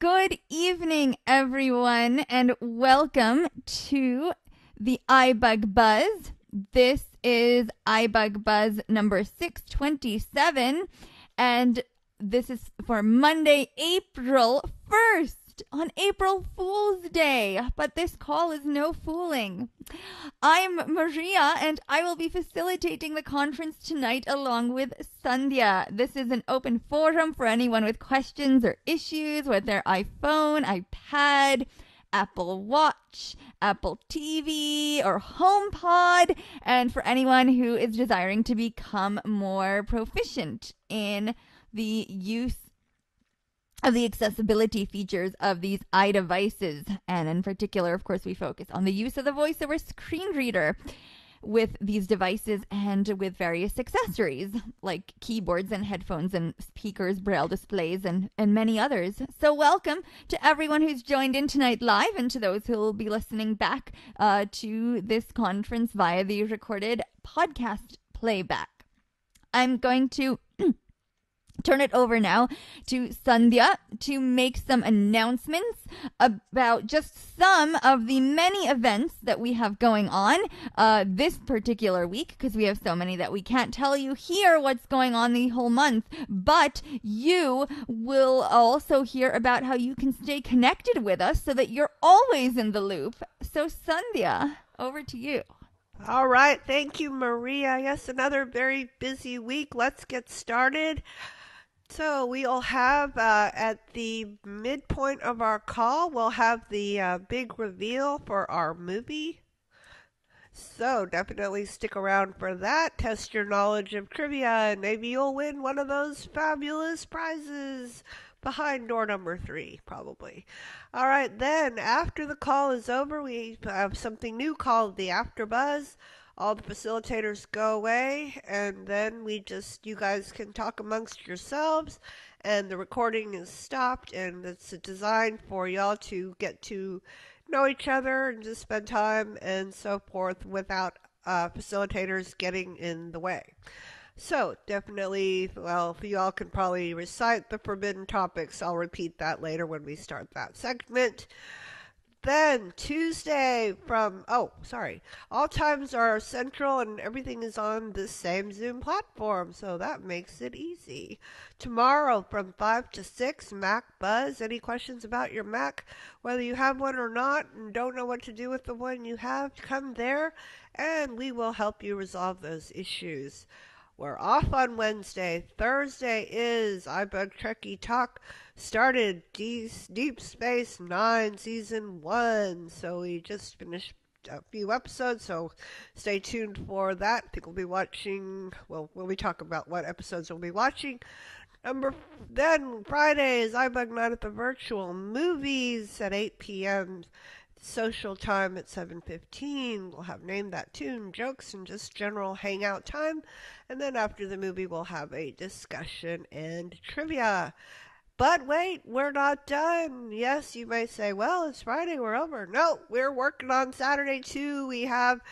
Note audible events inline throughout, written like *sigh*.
Good evening, everyone, and welcome to the iBug Buzz. This is iBug Buzz number 627, and this is for Monday, April 1st on April Fool's Day, but this call is no fooling. I'm Maria and I will be facilitating the conference tonight along with Sandhya. This is an open forum for anyone with questions or issues with their iPhone, iPad, Apple Watch, Apple TV, or HomePod, and for anyone who is desiring to become more proficient in the use of the accessibility features of these iDevices. And in particular, of course, we focus on the use of the voiceover screen reader with these devices and with various accessories like keyboards and headphones and speakers, braille displays, and, and many others. So, welcome to everyone who's joined in tonight live and to those who will be listening back uh, to this conference via the recorded podcast playback. I'm going to *clears throat* turn it over now to Sandhya to make some announcements about just some of the many events that we have going on uh, this particular week because we have so many that we can't tell you here what's going on the whole month. But you will also hear about how you can stay connected with us so that you're always in the loop. So, Sandhya, over to you. All right. Thank you, Maria. Yes, another very busy week. Let's get started. So we'll have uh, at the midpoint of our call, we'll have the uh, big reveal for our movie. So definitely stick around for that. Test your knowledge of trivia, and maybe you'll win one of those fabulous prizes behind door number three, probably. All right, then after the call is over, we have something new called the After Buzz all the facilitators go away and then we just you guys can talk amongst yourselves and the recording is stopped and it's designed for y'all to get to know each other and just spend time and so forth without uh, facilitators getting in the way. So definitely, well, y'all can probably recite the forbidden topics. I'll repeat that later when we start that segment. Then Tuesday from oh sorry, all times are central and everything is on the same Zoom platform, so that makes it easy. Tomorrow from five to six, Mac Buzz. Any questions about your Mac, whether you have one or not, and don't know what to do with the one you have, come there, and we will help you resolve those issues. We're off on Wednesday. Thursday is I iBug Trekkie Talk. Started Deep Space Nine Season 1. So we just finished a few episodes, so stay tuned for that. I think we'll be watching, well, when we talk about what episodes we'll be watching. Number then Friday is iBug Night at the Virtual Movies at 8 p.m social time at 7.15 we'll have name that tune jokes and just general hangout time and then after the movie we'll have a discussion and trivia but wait we're not done yes you may say well it's friday we're over no we're working on saturday too we have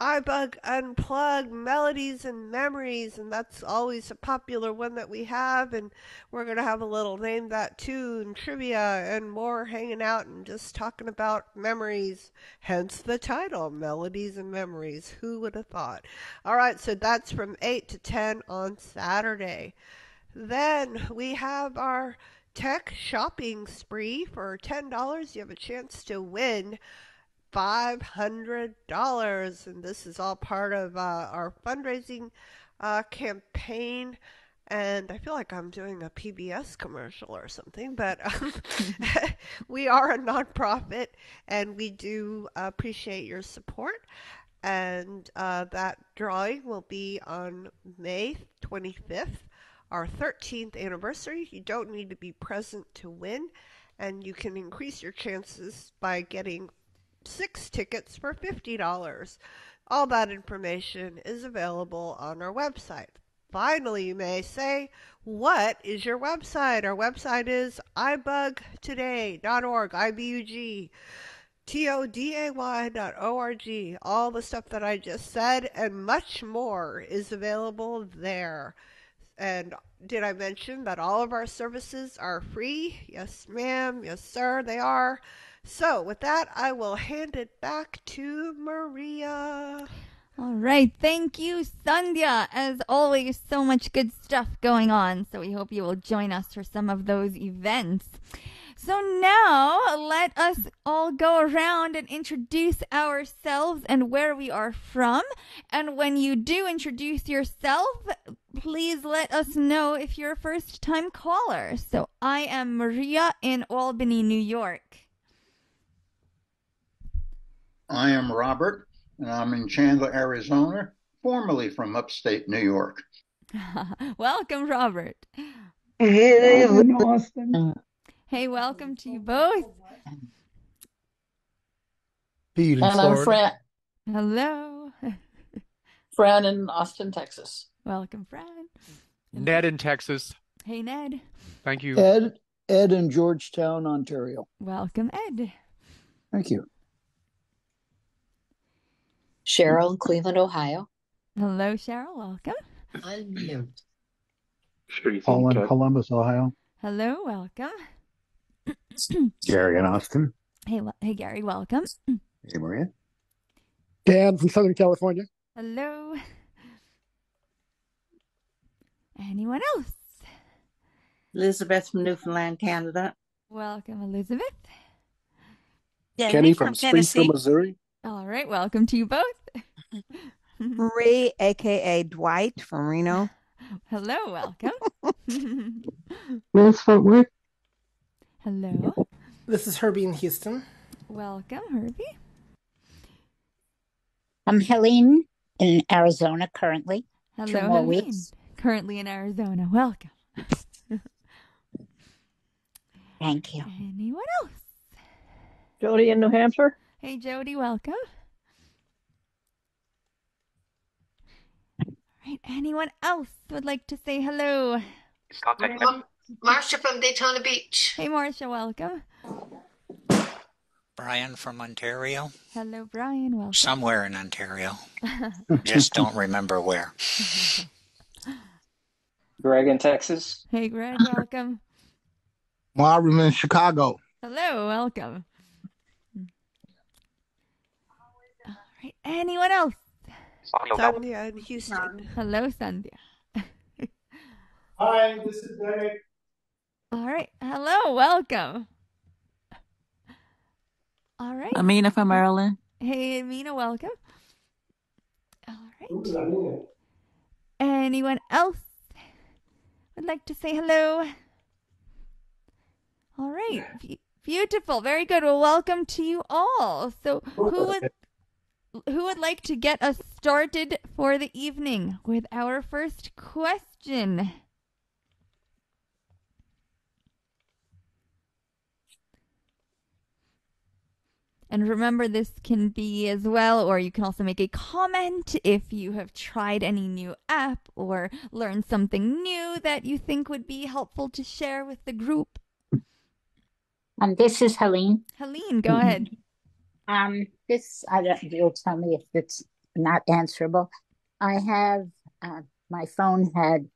iBug Unplugged Melodies and Memories, and that's always a popular one that we have. And we're going to have a little name that tune, trivia, and more hanging out and just talking about memories. Hence the title, Melodies and Memories. Who would have thought? All right, so that's from 8 to 10 on Saturday. Then we have our tech shopping spree for $10. You have a chance to win $500. And this is all part of uh, our fundraising uh, campaign. And I feel like I'm doing a PBS commercial or something, but um, *laughs* *laughs* we are a nonprofit and we do appreciate your support. And uh, that drawing will be on May 25th, our 13th anniversary. You don't need to be present to win, and you can increase your chances by getting six tickets for $50. All that information is available on our website. Finally, you may say, what is your website? Our website is ibugtoday.org, I-B-U-G, T-O-D-A-Y dot O-R-G. All the stuff that I just said and much more is available there. And did I mention that all of our services are free? Yes, ma'am. Yes, sir, they are. So, with that, I will hand it back to Maria. All right. Thank you, Sandhya. As always, so much good stuff going on. So we hope you will join us for some of those events. So now let us all go around and introduce ourselves and where we are from. And when you do introduce yourself, please let us know if you're a first time caller. So I am Maria in Albany, New York. I am Robert, and I'm in Chandler, Arizona, formerly from upstate New York. *laughs* welcome, Robert. Hey, in Austin. Hey, welcome to you both. Pete in And I'm Fran, Hello. *laughs* Fran in Austin, Texas. Welcome, Fran. Ned in Texas. Hey, Ned. Thank you. Ed, Ed in Georgetown, Ontario. Welcome, Ed. Thank you. Cheryl in Cleveland, Ohio. Hello, Cheryl. Welcome. Unmute. Paul in Columbus, Ohio. Hello, welcome. *clears throat* Gary in Austin. Hey, wel- hey, Gary. Welcome. Hey, Maria. Dan from Southern California. Hello. Anyone else? Elizabeth from Newfoundland, Canada. Welcome, Elizabeth. Kenny from Springfield, Missouri. All right. Welcome to you both. *laughs* Marie, aka Dwight from Reno. *laughs* Hello. Welcome. *laughs* Liz Fort Worth. Hello. This is Herbie in Houston. Welcome, Herbie. I'm Helene in Arizona currently. Hello, Two more Helene. weeks. Currently in Arizona. Welcome. *laughs* Thank you. Anyone else? Jody in New Hampshire. Hey, Jody. Welcome. All right. Anyone else would like to say hello? Marcia from Daytona Beach. Hey, Marcia. Welcome. Brian from Ontario. Hello, Brian. Welcome. Somewhere in Ontario. *laughs* Just don't remember where. *laughs* Greg in Texas. Hey, Greg. Welcome. Marvin in Chicago. Hello. Welcome. All right. Anyone else? Sonia in Houston. Hello, Sandhya. Hi, this is Derek. All right. Hello. Welcome. All right. Amina from Maryland. Hey, Amina. Welcome. All right. Anyone else would like to say hello? All right. Be- beautiful. Very good. Well, welcome to you all. So, who would who would like to get us started for the evening with our first question? And remember, this can be as well, or you can also make a comment if you have tried any new app or learned something new that you think would be helpful to share with the group. Um, this is Helene. Helene, go ahead. Um, this I don't. You'll tell me if it's not answerable. I have uh, my phone had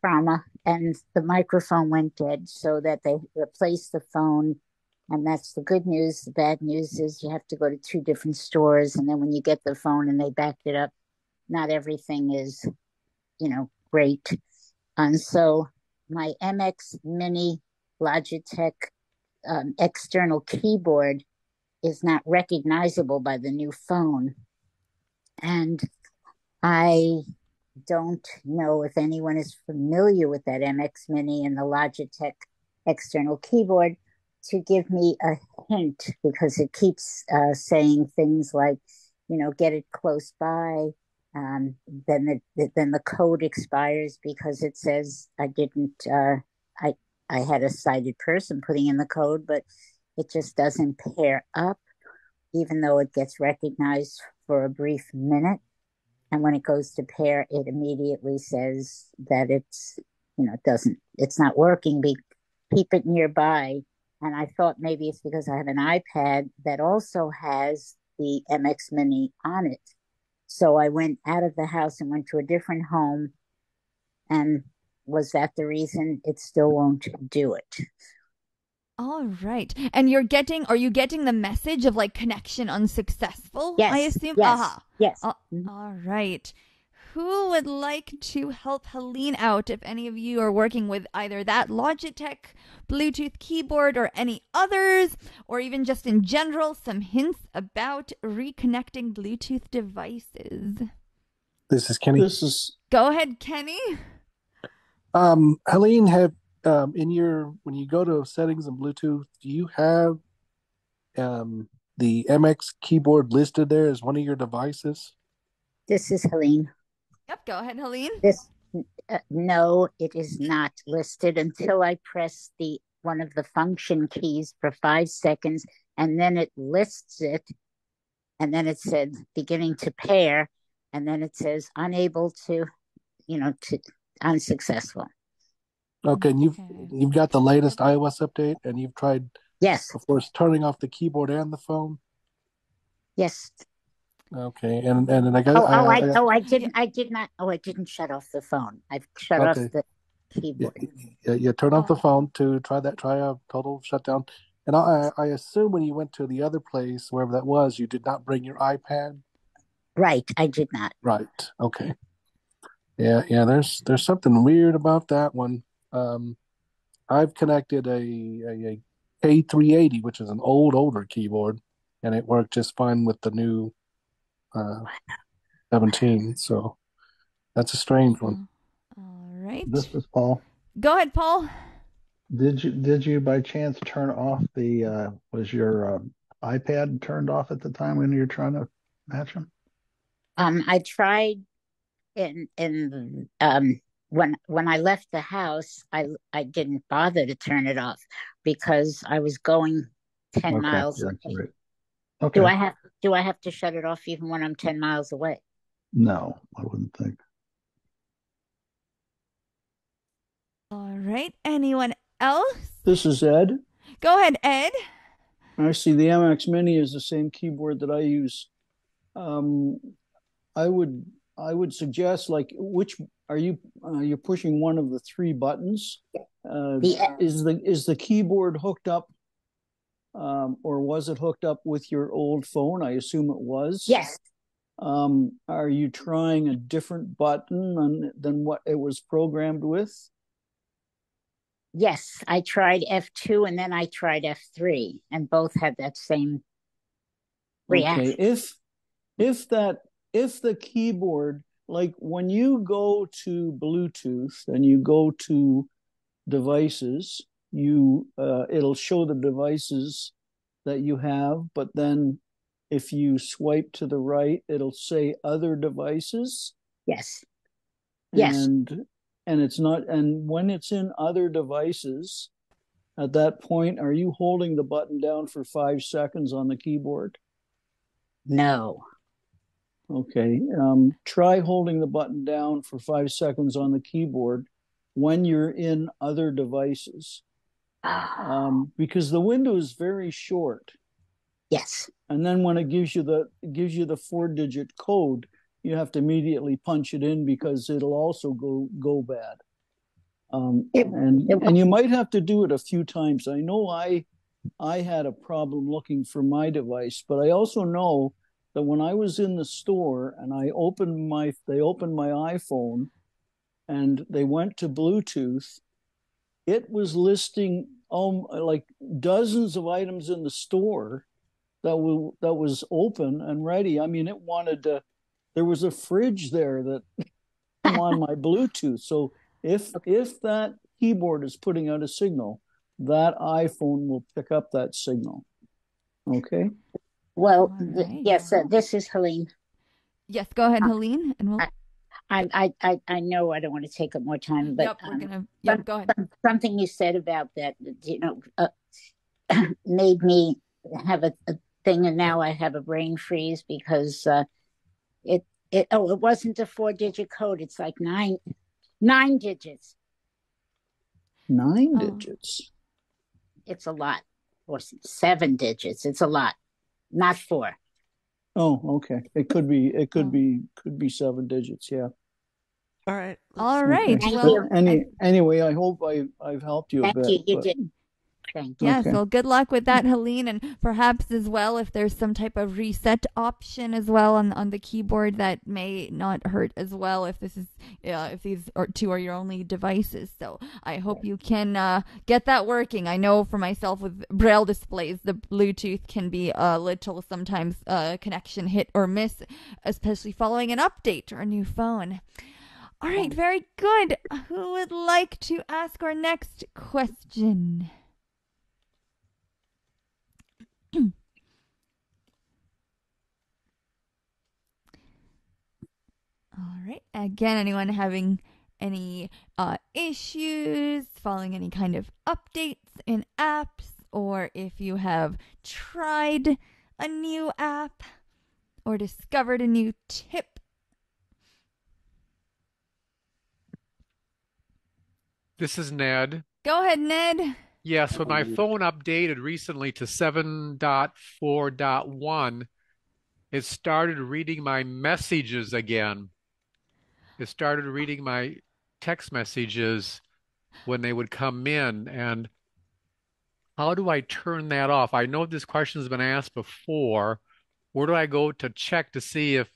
trauma, and the microphone went dead, so that they replaced the phone. And that's the good news. The bad news is you have to go to two different stores, and then when you get the phone and they back it up, not everything is, you know, great. And so my MX Mini Logitech um, external keyboard is not recognizable by the new phone. And I don't know if anyone is familiar with that MX Mini and the Logitech external keyboard to give me a hint because it keeps uh, saying things like, you know, get it close by. Um, then the then the code expires because it says I didn't. Uh, I I had a sighted person putting in the code, but it just doesn't pair up, even though it gets recognized for a brief minute. And when it goes to pair, it immediately says that it's, you know, it doesn't, it's not working. Be, keep it nearby. And I thought maybe it's because I have an iPad that also has the MX Mini on it. So I went out of the house and went to a different home And was that the reason it still won't do it? All right. And you're getting, are you getting the message of like connection unsuccessful? Yes. I assume? Yes. Aha. Yes. All mm-hmm. right. Who would like to help Helene out if any of you are working with either that Logitech Bluetooth keyboard or any others, or even just in general, some hints about reconnecting Bluetooth devices? This is Kenny. This is Go ahead, Kenny. Um, Helene, have um, in your when you go to settings and Bluetooth, do you have um the MX keyboard listed there as one of your devices? This is Helene. Yep, go ahead, Helene. This uh, no, it is not listed until I press the one of the function keys for five seconds, and then it lists it, and then it said beginning to pair, and then it says unable to, you know, to unsuccessful. Okay, and you've you've got the latest iOS update, and you've tried Yes, of course turning off the keyboard and the phone. yes. Okay, and and then I got Oh, oh, I, got- oh, I didn't, I did not. Oh, I didn't shut off the phone. I've shut off the keyboard. yeah, yeah, turn off the phone to try that, try a total shutdown. And I, I assume when you went to the other place, wherever that was, you did not bring your iPad. Right, I did not. Right. Okay. Yeah, yeah. There's there's something weird about that one. Um, I've connected a a, a K380, which is an old older keyboard, and it worked just fine with the new uh 17. So that's a strange one. All right. This is Paul. Go ahead, Paul. Did you did you by chance turn off the uh, was your uh, iPad turned off at the time when you were trying to match them? Um, I tried in in um when when I left the house, I I didn't bother to turn it off because I was going ten Okay, miles that's right. Okay. Do I have do I have to shut it off even when I'm ten miles away? No, I wouldn't think. All right. Anyone else? this is Ed. Go ahead, Ed. I see the MX Mini is the same keyboard that I use. Um, I would I would suggest like which are you uh, you're pushing one of the three buttons? Uh, The- is the is the keyboard hooked up, um, or was it hooked up with your old phone? I assume it was. Yes. Um, are you trying a different button than, than what it was programmed with? Yes, I tried F2 and then I tried F3 and both had that same reaction. Okay, if if that if the keyboard like when you go to Bluetooth and you go to devices, you uh, it'll show the devices that you have, but then if you swipe to the right, it'll say other devices. Yes. Yes. And and it's not and when it's in other devices, at that point, are you holding the button down for five seconds on the keyboard? No. Okay. Um, try holding the button down for five seconds on the keyboard when you're in other devices. Um, because the window is very short. Yes. And then when it gives you the it gives you the four digit code, you have to immediately punch it in because it'll also go go bad. Um, and and you might have to do it a few times. I know I I had a problem looking for my device, but I also know that when I was in the store and I opened my they opened my iPhone and they went to Bluetooth, it was listing um like dozens of items in the store that will that was open and ready. I mean, it wanted to. There was a fridge there that *laughs* on my Bluetooth. So if if that keyboard is putting out a signal, that iPhone will pick up that signal. Okay. Well, th- yes, uh, this is Helene. Yes, go ahead, Helene, and we'll. I, I, I, I know I don't want to take up more time, but Yep, um, gonna- yep, some- go ahead. some- Something you said about that, you know, uh, *clears throat* made me have a, a thing, and now I have a brain freeze because uh, it, it, oh, it wasn't a four-digit code. It's like nine, nine digits. Nine digits. It's a lot, or seven digits. It's a lot, not four. Oh, okay. It could be. It could be. Could be seven digits. Yeah. All right. All right. Okay. Well, Any, anyway, I hope I, I've helped you a Thank bit. you. You but- did. Thank you. Yes, Okay. well, good luck with that, Helene, and perhaps as well if there's some type of reset option as well on on the keyboard that may not hurt as well if this is uh, if these are two are your only devices. So I hope you can uh, get that working. I know for myself with braille displays, the Bluetooth can be a little sometimes uh, connection hit or miss, especially following an update or a new phone. All right, very good. Who would like to ask our next question? All right. Again, anyone having any uh, issues, following any kind of updates in apps, or if you have tried a new app or discovered a new tip. This is Ned. Go ahead, Ned. Yes, when my phone updated recently to 7.4.1, it started reading my messages again. It started reading my text messages when they would come in. And how do I turn that off? I know this question has been asked before. Where do I go to check to see if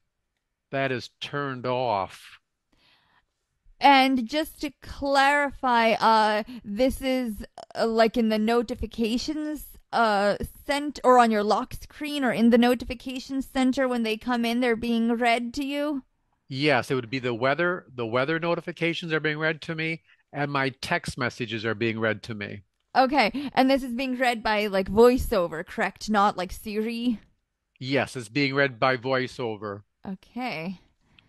that is turned off? And just to clarify, uh, this is uh, like in the notifications uh sent or on your lock screen or in the notification center when they come in, they're being read to you. Yes, it would be the weather. The weather notifications are being read to me, and my text messages are being read to me. Okay, and this is being read by like voiceover, correct? Not like Siri. Yes, it's being read by voiceover. Okay.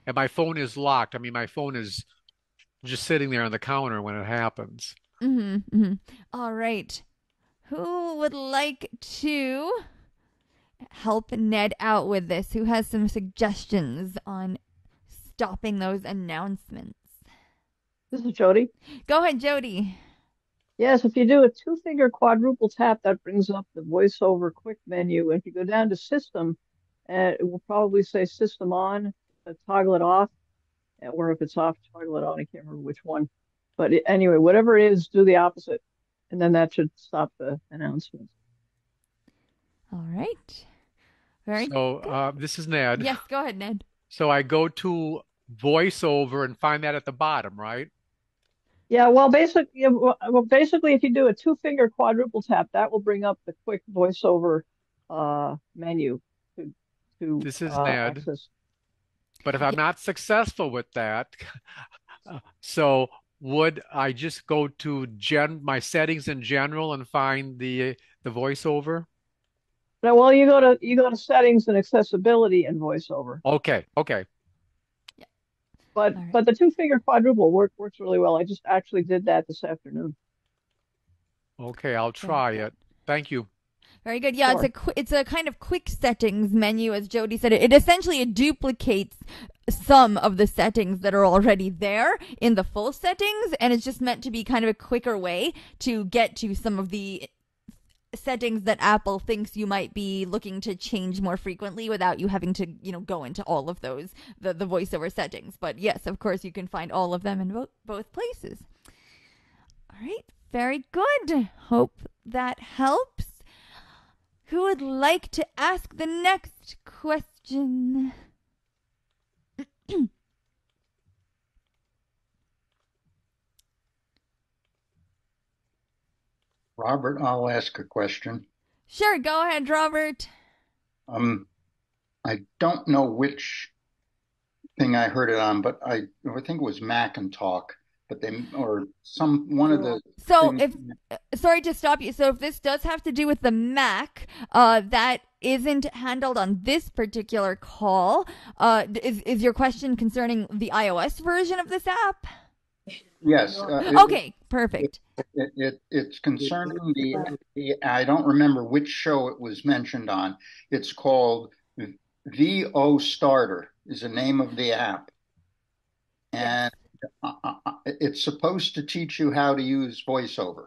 And my phone is locked. I mean, my phone is just sitting there on the counter when it happens. Mm-hmm, mm-hmm. All right. Who would like to help Ned out with this? Who has some suggestions on stopping those announcements? This is Jody. Go ahead, Jody. Yes, if you do a two finger quadruple tap, that brings up the voiceover quick menu. If you go down to system, uh, it will probably say system on, uh, toggle it off, uh, or if it's off, toggle it on. I can't remember which one. But it, anyway, whatever it is, do the opposite. And then that should stop the announcements. All right. Very So, uh, this is Ned. Yes, go ahead, Ned. So I go to voiceover and find that at the bottom, right? Yeah, well, basic, yeah, well, basically, if you do a two finger quadruple tap, that will bring up the quick voiceover uh, menu to to This is uh, Ned. access. But if I'm not successful with that, *laughs* so would I just go to gen my settings in general and find the the voiceover? Now, well, you go to you go to settings and accessibility and voiceover, Okay, okay. But but the two finger quadruple work works really well. I just actually did that this afternoon. Okay, I'll try it. Thank you. Very good. Yeah, Sure. it's a qu- it's a kind of quick settings menu, as Jody said. It, it essentially it duplicates some of the settings that are already there in the full settings, and it's just meant to be kind of a quicker way to get to some of the settings that Apple thinks you might be looking to change more frequently without you having to, you know, go into all of those the the voiceover settings. But yes, of course, you can find all of them in both both places. All right, very good. Hope that helps. Who would like to ask the next question? *clears throat* Robert, I'll ask a question. Sure, go ahead, Robert. Um, I don't know which thing I heard it on, but I I think it was Mac and Talk, but they or some one of the So things- if sorry to stop you. So if this does have to do with the Mac, uh, that isn't handled on this particular call. Uh, is is your question concerning the iOS version of this app? yes, uh, Okay, perfect. It, it it's concerning the, the I don't remember which show it was mentioned on. It's called VO Starter is the name of the app, and uh, uh, uh, it's supposed to teach you how to use VoiceOver.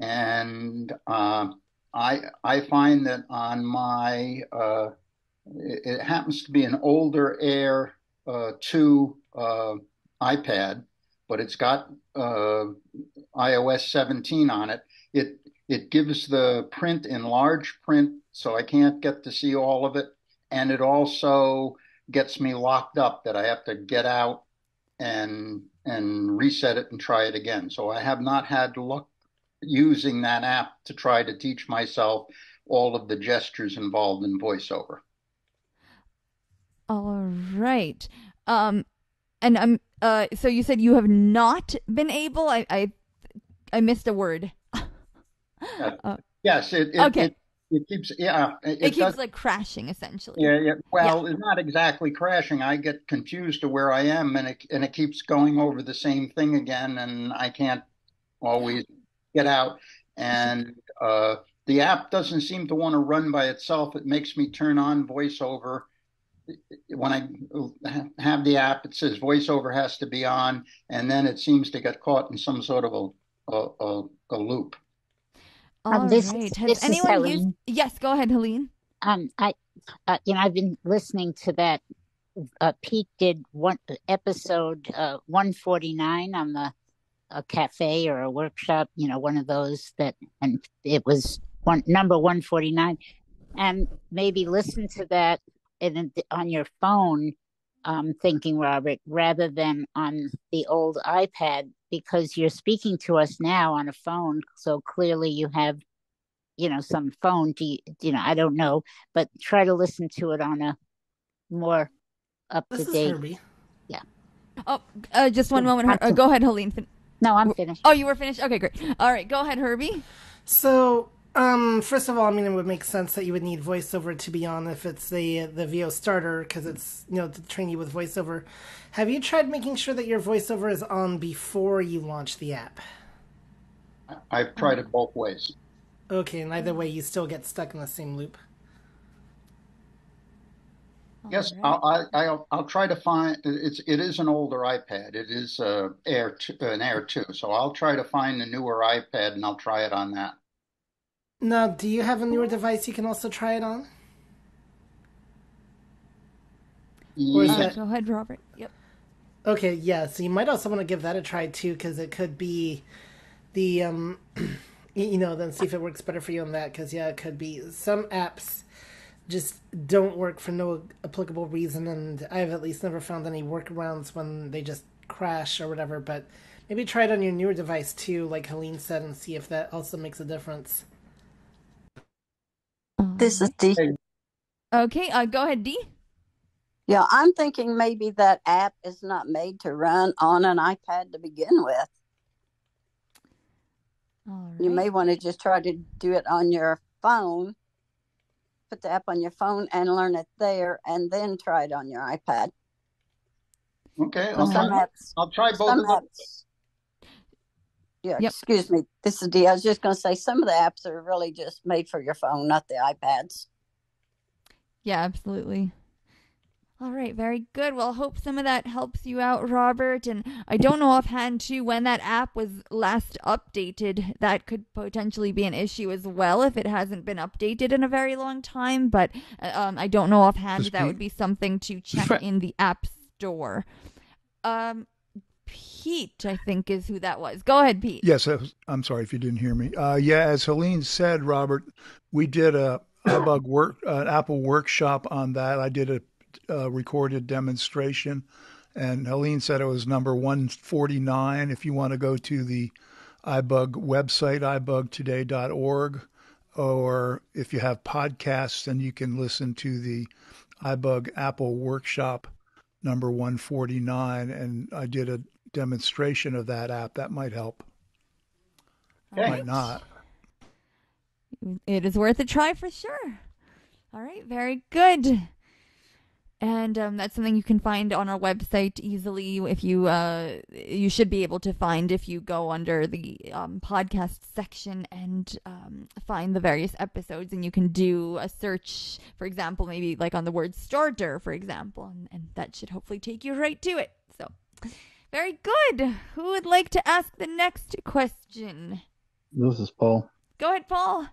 And uh, I I find that on my uh, it, it happens to be an older Air uh, two uh, iPad, but it's got uh, iOS 17 on it. It it gives the print in large print, so I can't get to see all of it, and it also gets me locked up that I have to get out and and reset it and try it again. So I have not had luck using that app to try to teach myself all of the gestures involved in voiceover. All right. Um, and I'm. Uh, so you said you have not been able. I I, I missed a word. uh, *laughs* yes. It, it, okay. It, it keeps yeah. It, it keeps does, like crashing essentially. yeah, yeah. Well, it's not exactly crashing. I get confused to where I am, and it and it keeps going over the same thing again, and I can't always get out. And uh, the app doesn't seem to want to run by itself. It makes me turn on VoiceOver. When I have the app, it says VoiceOver has to be on, and then it seems to get caught in some sort of a a, a, a loop. All Um, this right. Has this is anyone used? Yes. Go ahead, Helene. Um, I, uh, you know, I've been listening to that. Uh, Pete did one episode uh, one forty nine on the a cafe or a workshop. You know, one of those that, and it was one number one forty nine, and maybe listen to that in, on your phone. Um, thinking Robert, rather than on the old iPad, because you're speaking to us now on a phone, so clearly you have you know some phone do you, you know i don't know but try to listen to it on a more up to date yeah Oh, uh, just one moment. Her- uh, go ahead, Helene. No i'm finished oh, you were finished. Okay, great. All right, go ahead, Herbie. So, um, first of all, I mean, it would make sense that you would need voiceover to be on if it's the the VO starter because it's you know to train you with voiceover. Have you tried making sure that your voiceover is on before you launch the app? I've tried it both ways. Okay, and either way, you still get stuck in the same loop. Yes, I'll, I, I'll I'll try to find. It's it is an older iPad. It is uh, Air two, an Air two. So I'll try to find the newer iPad and I'll try it on that. Now, do you have a newer device you can also try it on? Or is Yeah. that Go ahead, Robert. Yep. Okay, yeah. So you might also want to give that a try too, because it could be the um, *clears throat* you know, then see if it works better for you on that. Because yeah, it could be some apps just don't work for no applicable reason, and I've at least never found any workarounds when they just crash or whatever. But maybe try it on your newer device too, like Helene said, and see if that also makes a difference. This is Dee. Okay, uh, go ahead, Dee. Yeah, I'm thinking maybe that app is not made to run on an iPad to begin with. You may want to just try to do it on your phone, put the app on your phone and learn it there, and then try it on your iPad. Okay, I'll some try. apps- I'll try both Some of them. apps. Yeah, excuse me. This is Dee. I was just going to say some of the apps are really just made for your phone, not the iPads. Yeah, absolutely. All right, very good. Well, I hope some of that helps you out, Robert. And I don't know offhand, too, when that app was last updated. That could potentially be an issue as well if it hasn't been updated in a very long time. But uh, um, I don't know offhand. That would be something to check in the App Store. Um, Pete, I think, is who that was. Go ahead, Pete. Yes, was- I'm sorry if you didn't hear me. Uh, yeah, as Helene said, Robert, we did a iBug *coughs* work, an Apple workshop on that. I did a, a recorded demonstration, and Helene said it was number 149. If you want to go to the iBug website, ibugtoday.org, or if you have podcasts, then you can listen to the iBug Apple workshop number 149. And I did a demonstration of that app. That might help. Okay. Might not. It is worth a try for sure. All right, very good. And um, that's something you can find on our website easily. If you, uh, you should be able to find if you go under the um, podcast section and um, find the various episodes, and you can do a search, for example, maybe like on the word starter, for example, and, and that should hopefully take you right to it. So, very good. Who would like to ask the next question? This is Paul. Go ahead, Paul.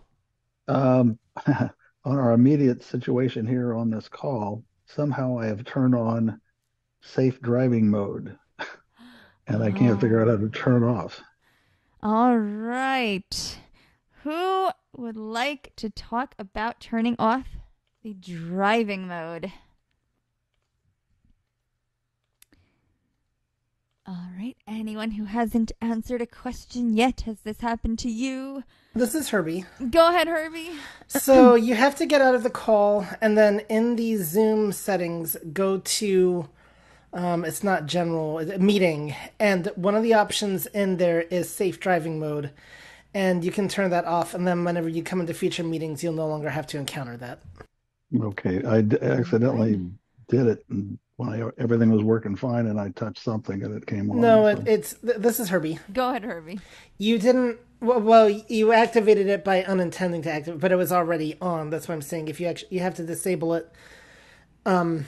Um, *laughs* on our immediate situation here on this call, somehow I have turned on safe driving mode. *gasps* and I can't oh. figure out how to turn it off. All right. Who would like to talk about turning off the driving mode? All right. Anyone who hasn't answered a question yet, has this happened to you? This is Herbie. Go ahead, Herbie. *laughs* so you have to get out of the call, and then in the Zoom settings, go to um, it's not general meeting, and one of the options in there is safe driving mode, and you can turn that off. And then whenever you come into future meetings, you'll no longer have to encounter that. Okay, I d- accidentally did it and when I, everything was working fine, and I touched something and it came on. No, so- it, it's th- this is Herbie. Go ahead, Herbie. You didn't. Well, well, you activated it by unintending to activate, but it was already on. That's what I'm saying. If you actually, you have to disable it, um,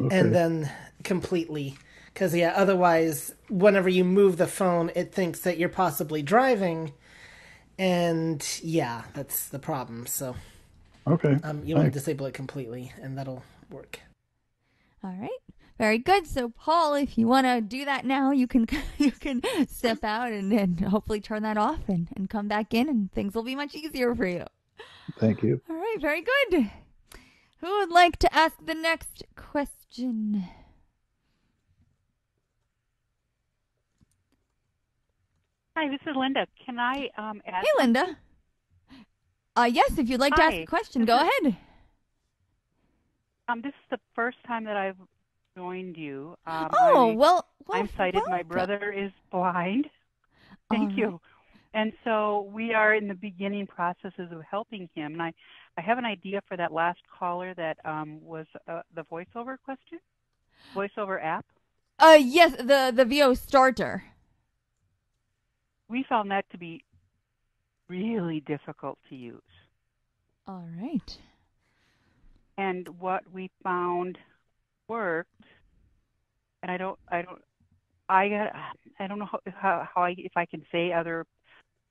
Okay. and then completely, because yeah, otherwise, whenever you move the phone, it thinks that you're possibly driving, and yeah, that's the problem. So, Okay. um, you want to disable it completely, and that'll work. All right. Very good. So, Paul, if you want to do that now, you can *laughs* you can step out and, and hopefully turn that off and, and come back in, and things will be much easier for you. Thank you. All right. Very good. Who would like to ask the next question? Hi, this is Linda. Can I um add? Hey, Linda. Uh, yes, if you'd like to ask a question, go ahead. Um, this is the first time that I've joined you. Um, Oh, I- well, well, I'm sighted. My welcome. brother is blind. *laughs* Thank All you. And so we are in the beginning processes of helping him. And I, I have an idea for that last caller that um, was uh, the voiceover question, voiceover app. Uh, yes, the the VO starter. We found that to be really difficult to use. All right. And what we found worked and i don't i don't i got i don't know how, how, how i if i can say other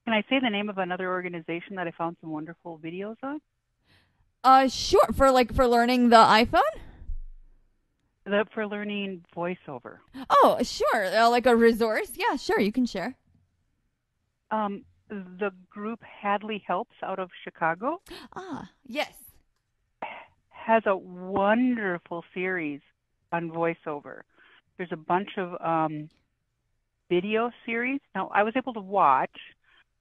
can i say the name of another organization that i found some wonderful videos on Uh, sure. For like for learning the iPhone. the, for learning voiceover Oh, sure. Uh, like a resource. Yeah, sure. You can share. um the group hadley helps out of chicago Ah, yes. Has a wonderful series on voiceover. There's a bunch of um, video series. Now, I was able to watch,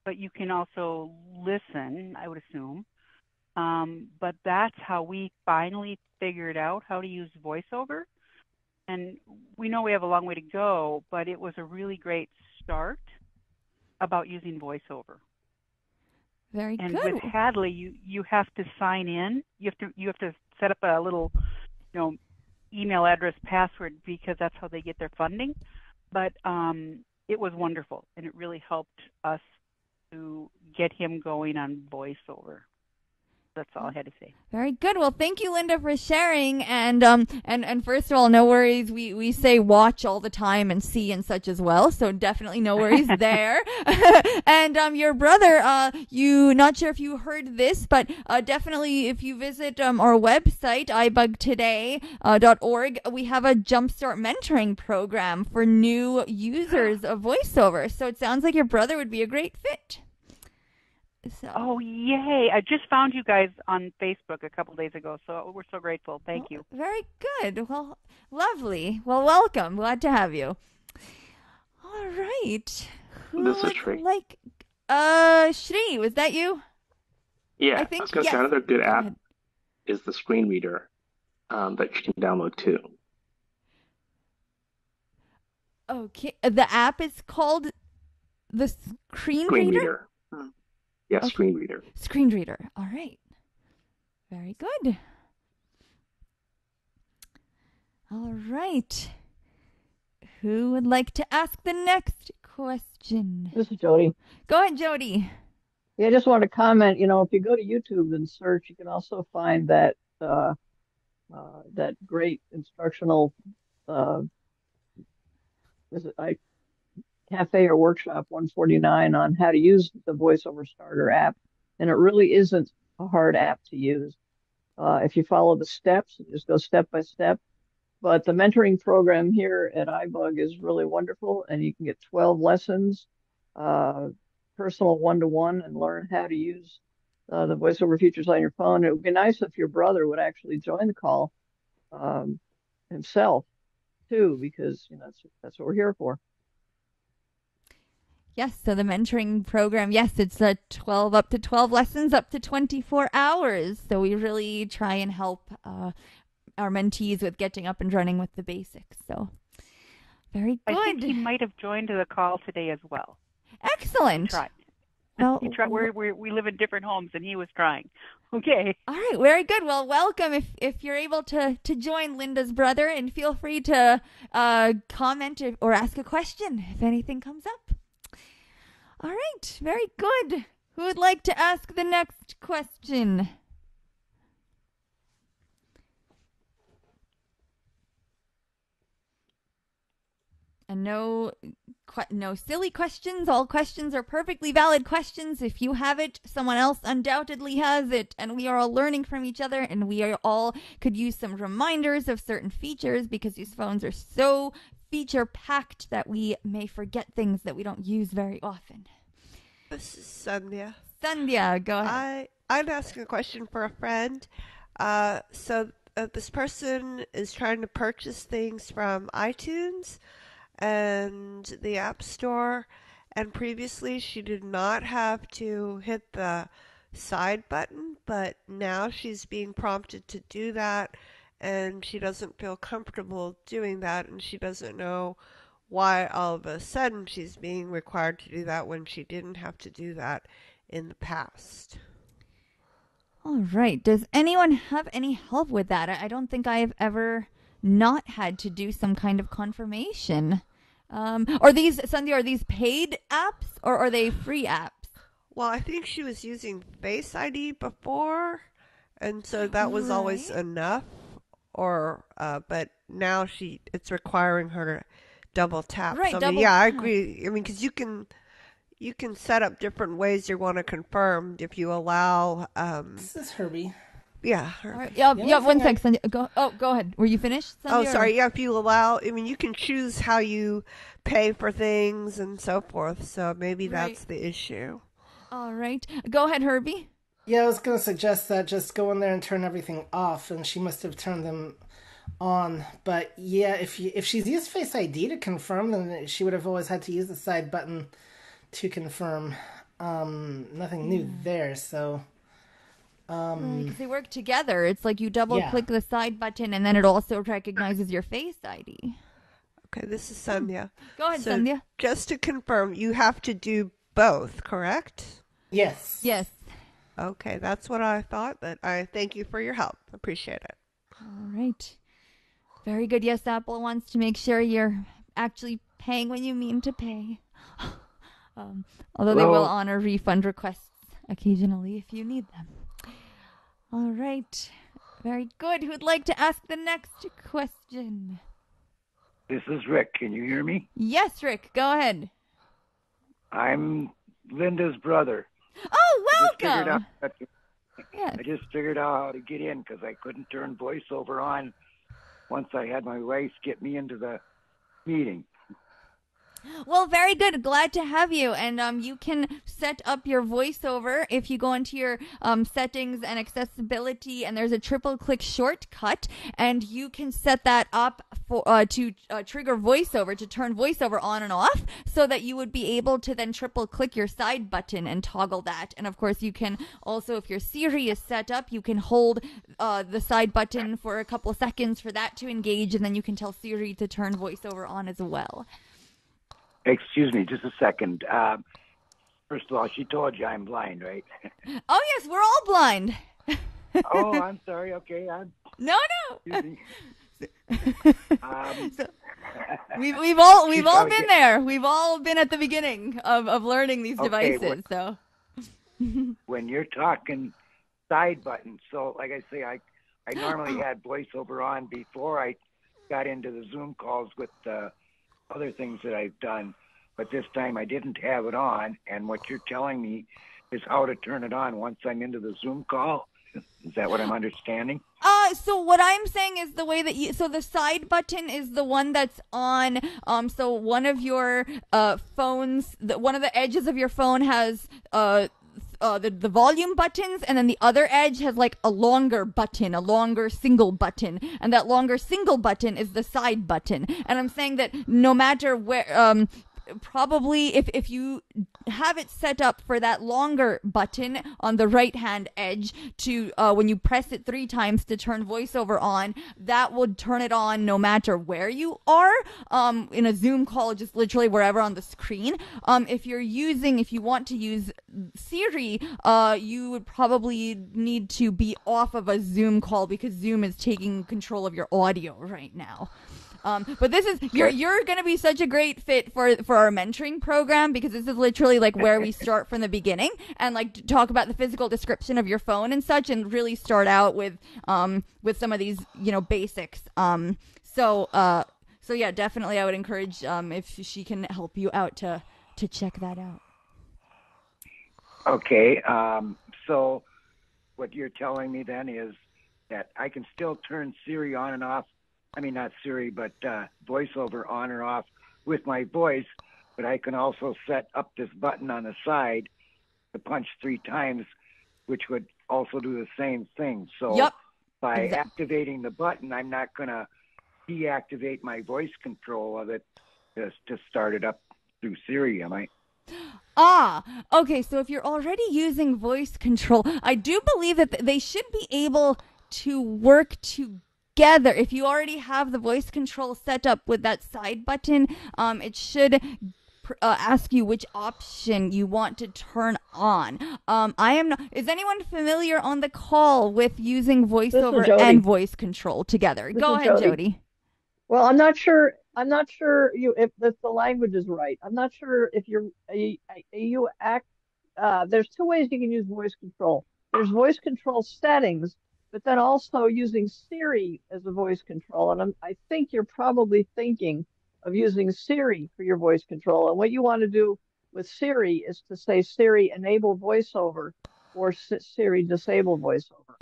but you can also listen, I would assume. Um, but that's how we finally figured out how to use voiceover. And we know we have a long way to go, but it was a really great start about using voiceover. Very And good. with Hadley, you you have to sign in. You have to you have to set up a little, you know, email address password because that's how they get their funding. But um, it was wonderful, and it really helped us to get him going on voiceover. That's all I had to say. Very good. Well, thank you, Linda, for sharing. And um, and and first of all, no worries. We we say watch all the time and see and such as well. So definitely no worries *laughs* there. *laughs* and um, your brother, uh, you not sure if you heard this, but uh, definitely if you visit um our website ibugtoday.org, we have a jumpstart mentoring program for new users of VoiceOver. So it sounds like your brother would be a great fit. So. Oh yay! I just found you guys on Facebook a couple days ago, so we're so grateful. Thank you. Very good. Well, lovely. Well, welcome. Glad to have you. All right. Who This is would Shri. Like, uh, Shri, was that you? Yeah, I think- was gonna yes. say another good Go app ahead. is the screen reader um, that you can download too. Okay. uh, The app is called the Screen, Screen Reader. reader. Yeah, Okay. screen reader. Screen Reader. All right. Very good. All right. Who would like to ask the next question? This is Jody. Go ahead, Jody. Yeah, I just wanted to comment. You know, if you go to YouTube and search, you can also find that uh, uh, that great instructional uh, is it I cafe or workshop 149 on how to use the VoiceOver Starter app, and it really isn't a hard app to use. Uh, if you follow the steps, just go step by step, But the mentoring program here at iBug is really wonderful, and you can get 12 lessons, uh, personal one to one, and learn how to use uh, the voiceover features on your phone. It would be nice if your brother would actually join the call um, himself too, because you know that's that's what we're here for. Yes, so the mentoring program, yes, it's a 12 up to 12 lessons up to 24 hours. So we really try and help uh, our mentees with getting up and running with the basics. So very good. I think he might have joined the call today as well. Excellent. Tried. Well, he tried. We're, we're, we live in different homes, and he was trying. *laughs* Okay. All right, very good. Well, welcome if if you're able to to join Linda's brother, and feel free to uh, comment or ask a question if anything comes up. All right, very good. Who would like to ask the next question? And no, no silly questions. All questions are perfectly valid questions. If you have it, someone else undoubtedly has it, and we are all learning from each other. And we are all could use some reminders of certain features because these phones are so feature packed that we may forget things that we don't use very often. This is Sandhya. Sandhya, go ahead. I I'm asking a question for a friend. Uh, so uh, this person is trying to purchase things from iTunes and the App Store, and previously she did not have to hit the side button, but now she's being prompted to do that, and she doesn't feel comfortable doing that, and she doesn't know why all of a sudden she's being required to do that when she didn't have to do that in the past. All right. Does anyone have any help with that? I don't think I've ever not had to do some kind of confirmation. Um, are these Sunday? Are these paid apps or are they free apps? Well, I think she was using Face ID before, and so that was always enough. Or, uh, but now she it's requiring her to double tap. Right, So, I double mean, yeah, I agree. I mean, because you can you can set up different ways you want to confirm if you allow. Um, This is Herbie. yeah. All Herbie. right, yeah, yeah. One thing I- sec, Sunday. Go. Oh, go ahead. Were you finished? Oh, Sunday, or- sorry. Yeah, if you allow, I mean, you can choose how you pay for things and so forth. So maybe Right. that's the issue. All right. Go ahead, Herbie. Yeah, I was gonna suggest that just go in there and turn everything off, and she must have turned them on. But yeah, if you if she's used Face ID to confirm, then she would have always had to use the side button to confirm. Um, nothing new there. So, um, Because they work together. It's like you double Yeah. click the side button, and then it also recognizes your Face ID. Okay, this is Sandhya. Go ahead, So Sandhya. just to confirm, you have to do both, correct? yes, Yes. Okay, that's what I thought, but I thank you for your help. Appreciate it. All right. Very good. Yes, Apple wants to make sure you're actually paying when you mean to pay. *laughs* um, although they will honor refund requests occasionally if you need them. All right. Very good. Who'd like to ask the next question? This is Rick. Can you hear me? Yes, Rick. Go ahead. I'm Linda's brother. Oh, I just welcome. out, Yes. I just figured out how to get in because I couldn't turn voiceover on once I had my wife get me into the meeting. Well, very good. Glad to have you. And um, you can set up your voiceover if you go into your um, settings and accessibility, and there's a triple click shortcut, and you can set that up for uh, to uh, trigger voiceover to turn voiceover on and off, so that you would be able to then triple click your side button and toggle that. And of course, you can also, if your Siri is set up, you can hold uh, the side button for a couple seconds for that to engage, and then you can tell Siri to turn voiceover on as well. Excuse me, just a second. Um, first of all, she told you I'm blind, right? *laughs* Oh yes, we're all blind. oh, *laughs* I'm sorry. Okay, I'm. No, no. *laughs* Um, We've we've all we've all been there. We've all been at the beginning of, of learning these Okay, devices. So when you're talking side buttons. So, like I say, I I normally *gasps* had voiceover on before I got into the Zoom calls with uh, other things that I've done, but this time I didn't have it on. And what you're telling me is how to turn it on once I'm into the Zoom call. Is that what I'm understanding? uh so what I'm saying is the way that you, so the side button is the one that's on, um, so one of your, uh, phones, the, one of the edges of your phone has, uh, uh, the, the volume buttons, and then the other edge has like a longer button, a longer single button, and that longer single button is the side button. And I'm saying that no matter where, um, probably if, if you have it set up for that longer button on the right hand edge to uh, when you press it three times to turn voiceover on that will turn it on no matter where you are um, in a zoom call just literally wherever on the screen. Um, if you're using if you want to use siri uh, you would probably need to be off of a zoom call because zoom is taking control of your audio right now um, but this is you're you're gonna be such a great fit for for our mentoring program because this is literally like where we *laughs* start from the beginning and like talk about the physical description of your phone and such and really start out with um with some of these you know basics. Um, so uh, so yeah, definitely I would encourage um if she can help you out to to check that out. Okay. Um, so what you're telling me then is that I can still turn Siri on and off. I mean, not Siri, but uh, voiceover on or off with my voice. But I can also set up this button on the side to punch three times, which would also do the same thing. So Yep. by Exact- activating the button, I'm not going to deactivate my voice control of it to, to start it up through Siri, am I? *gasps* Ah, okay. So if you're already using voice control, I do believe that they should be able to work together. If you already have the voice control set up with that side button, um, it should pr- uh, ask you which option you want to turn on. Um, I am not. Is anyone familiar on the call with using voiceover and voice control together? This Go ahead, Jody. Jody. Well, I'm not sure. I'm not sure you if, if the language is right. I'm not sure if you're a, you act. Uh, there's two ways you can use voice control. There's voice control settings, but then also using Siri as a voice control. And I'm, I think you're probably thinking of using Siri for your voice control. And what you want to do with Siri is to say Siri enable voiceover or S- Siri disable voiceover.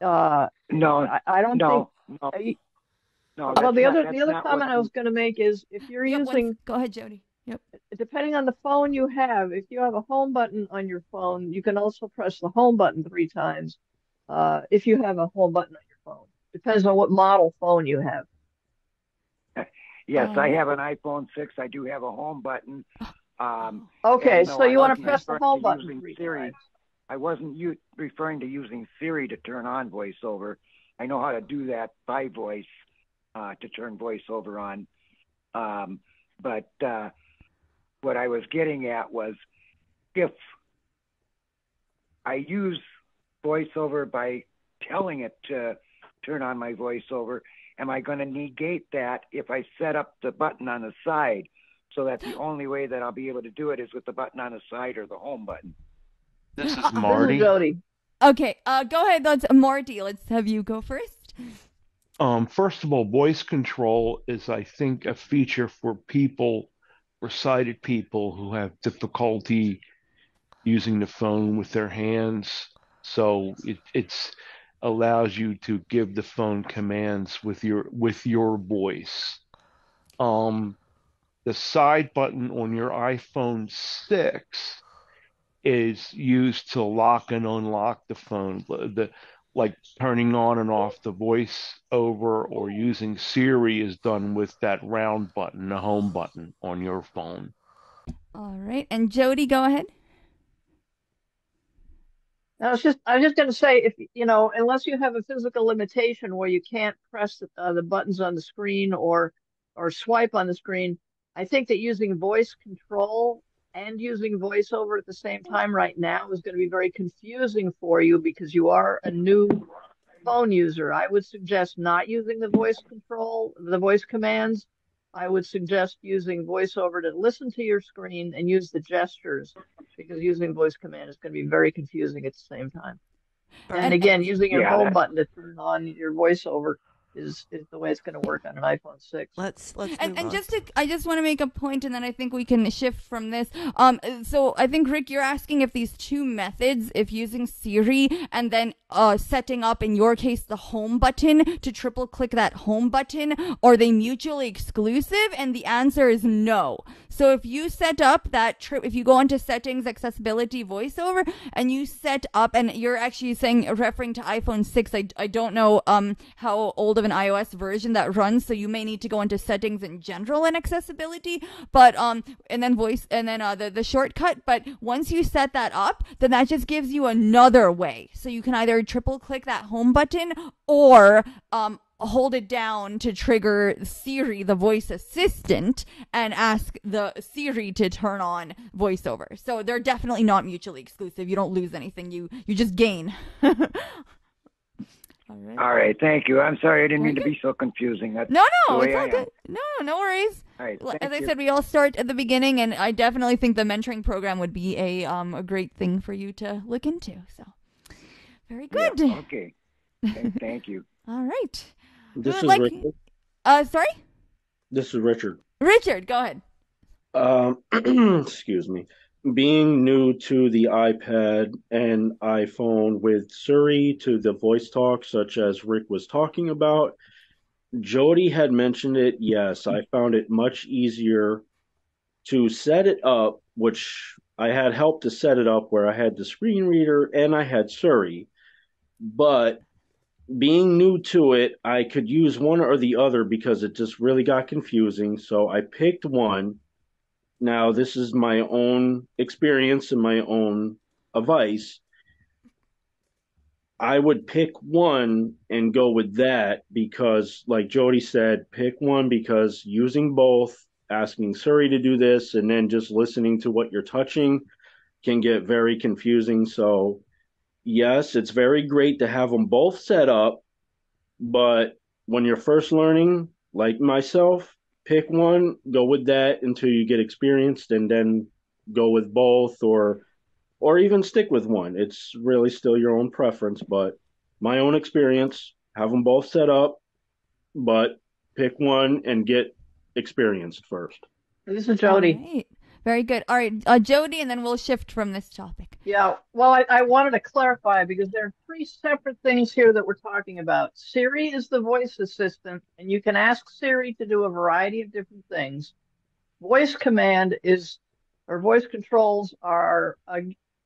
Uh, No, I, I don't no, think. no. I- No, well, the not- other the other comment I was going to make is if you're Yep, one- using Go ahead, Jody. Yep. depending on the phone you have, if you have a home button on your phone, you can also press the home button three times. Uh, if you have a home button on your phone, depends on what model phone you have. Yes, I Um, have an iPhone 6. I do have a home button. Um, Okay, so you want to press the home button Siri. I wasn't u- referring to using Siri to turn on voiceover. I know how to do that by voice uh, to turn voiceover on. Um, but uh, what I was getting at was if I use voiceover by telling it to turn on my voiceover, am I going to negate that if I set up the button on the side so that the only way that I'll be able to do it is with the button on the side or the home button? This is *laughs* Marty. Jody. Okay. Uh, go ahead. Let's Marty. Let's have you go first. Um, first of all, voice control is, I think, a feature for people, for sighted people who have difficulty using the phone with their hands. So it it's allows you to give the phone commands with your with your voice. Um, the side button on your iPhone 6 is used to lock and unlock the phone. The, the- like turning on and off the voice over or using Siri is done with that round button, the home button on your phone. All right. And Jody, go ahead. I was just I was just going to say if you know unless you have a physical limitation where you can't press uh, the buttons on the screen or or swipe on the screen, I think that using voice control and using voiceover at the same time right now is going to be very confusing for you because you are a new phone user. I would suggest not using the voice control, the voice commands. I would suggest using voiceover to listen to your screen and use the gestures because using voice command is going to be very confusing at the same time. And again, using your Yeah, home that- button to turn on your voiceover is is the way it's going to work on an iPhone six. Let's let's and, and just to, I just want to make a point, and then I think we can shift from this. Um, so I think Rick, you're asking if these two methods, if using Siri and then uh setting up in your case the home button to triple click that home button, are they mutually exclusive? And the answer is no. So if you set up that trip, if you go into settings, accessibility, voiceover, and you set up, and you're actually saying referring to iPhone six, I, I don't know um how old of an iOS version that runs, so you may need to go into settings in general and accessibility, but um and then voice and then uh the, the shortcut. But once you set that up, then that just gives you another way. So you can either triple click that home button or um hold it down to trigger Siri, the voice assistant, and ask the Siri to turn on voiceover. So they're definitely not mutually exclusive. You don't lose anything. You you just gain. *laughs* All right. All right, thank you. I'm sorry, I didn't mean to be so confusing. That's No, no, it's all good. No, no worries. All right, As I you. said, we all start at the beginning, and I definitely think the mentoring program would be a um a great thing for you to look into. So, very Yeah, good. okay. Thank, thank you. *laughs* All right. This Who is like- Richard. Uh, sorry, This is Richard. Richard. Go ahead. Um, *clears throat* excuse me. Being new to the iPad and iPhone with Siri to the voice talk, such as Rick was talking about, Jody had mentioned it. Yes, I found it much easier to set it up, which I had help to set it up where I had the screen reader and I had Siri. But being new to it, I could use one or the other because it just really got confusing. So I picked one. Now, this is my own experience and my own advice. I would pick one and go with that because, like Jody said, pick one because using both, asking Siri to do this, and then just listening to what you're touching can get very confusing. So, yes, it's very great to have them both set up, but when you're first learning, like myself, pick one, go with that until you get experienced, and then go with both, or or even stick with one. It's really still your own preference, but my own experience, have them both set up, but pick one and get experienced first. This is Jody. All right. Very good. All right, uh, Jody, and then we'll shift from this topic. Yeah, well, I, I wanted to clarify because there are three separate things here that we're talking about. Siri is the voice assistant, and you can ask Siri to do a variety of different things. Voice command is, or voice controls are uh,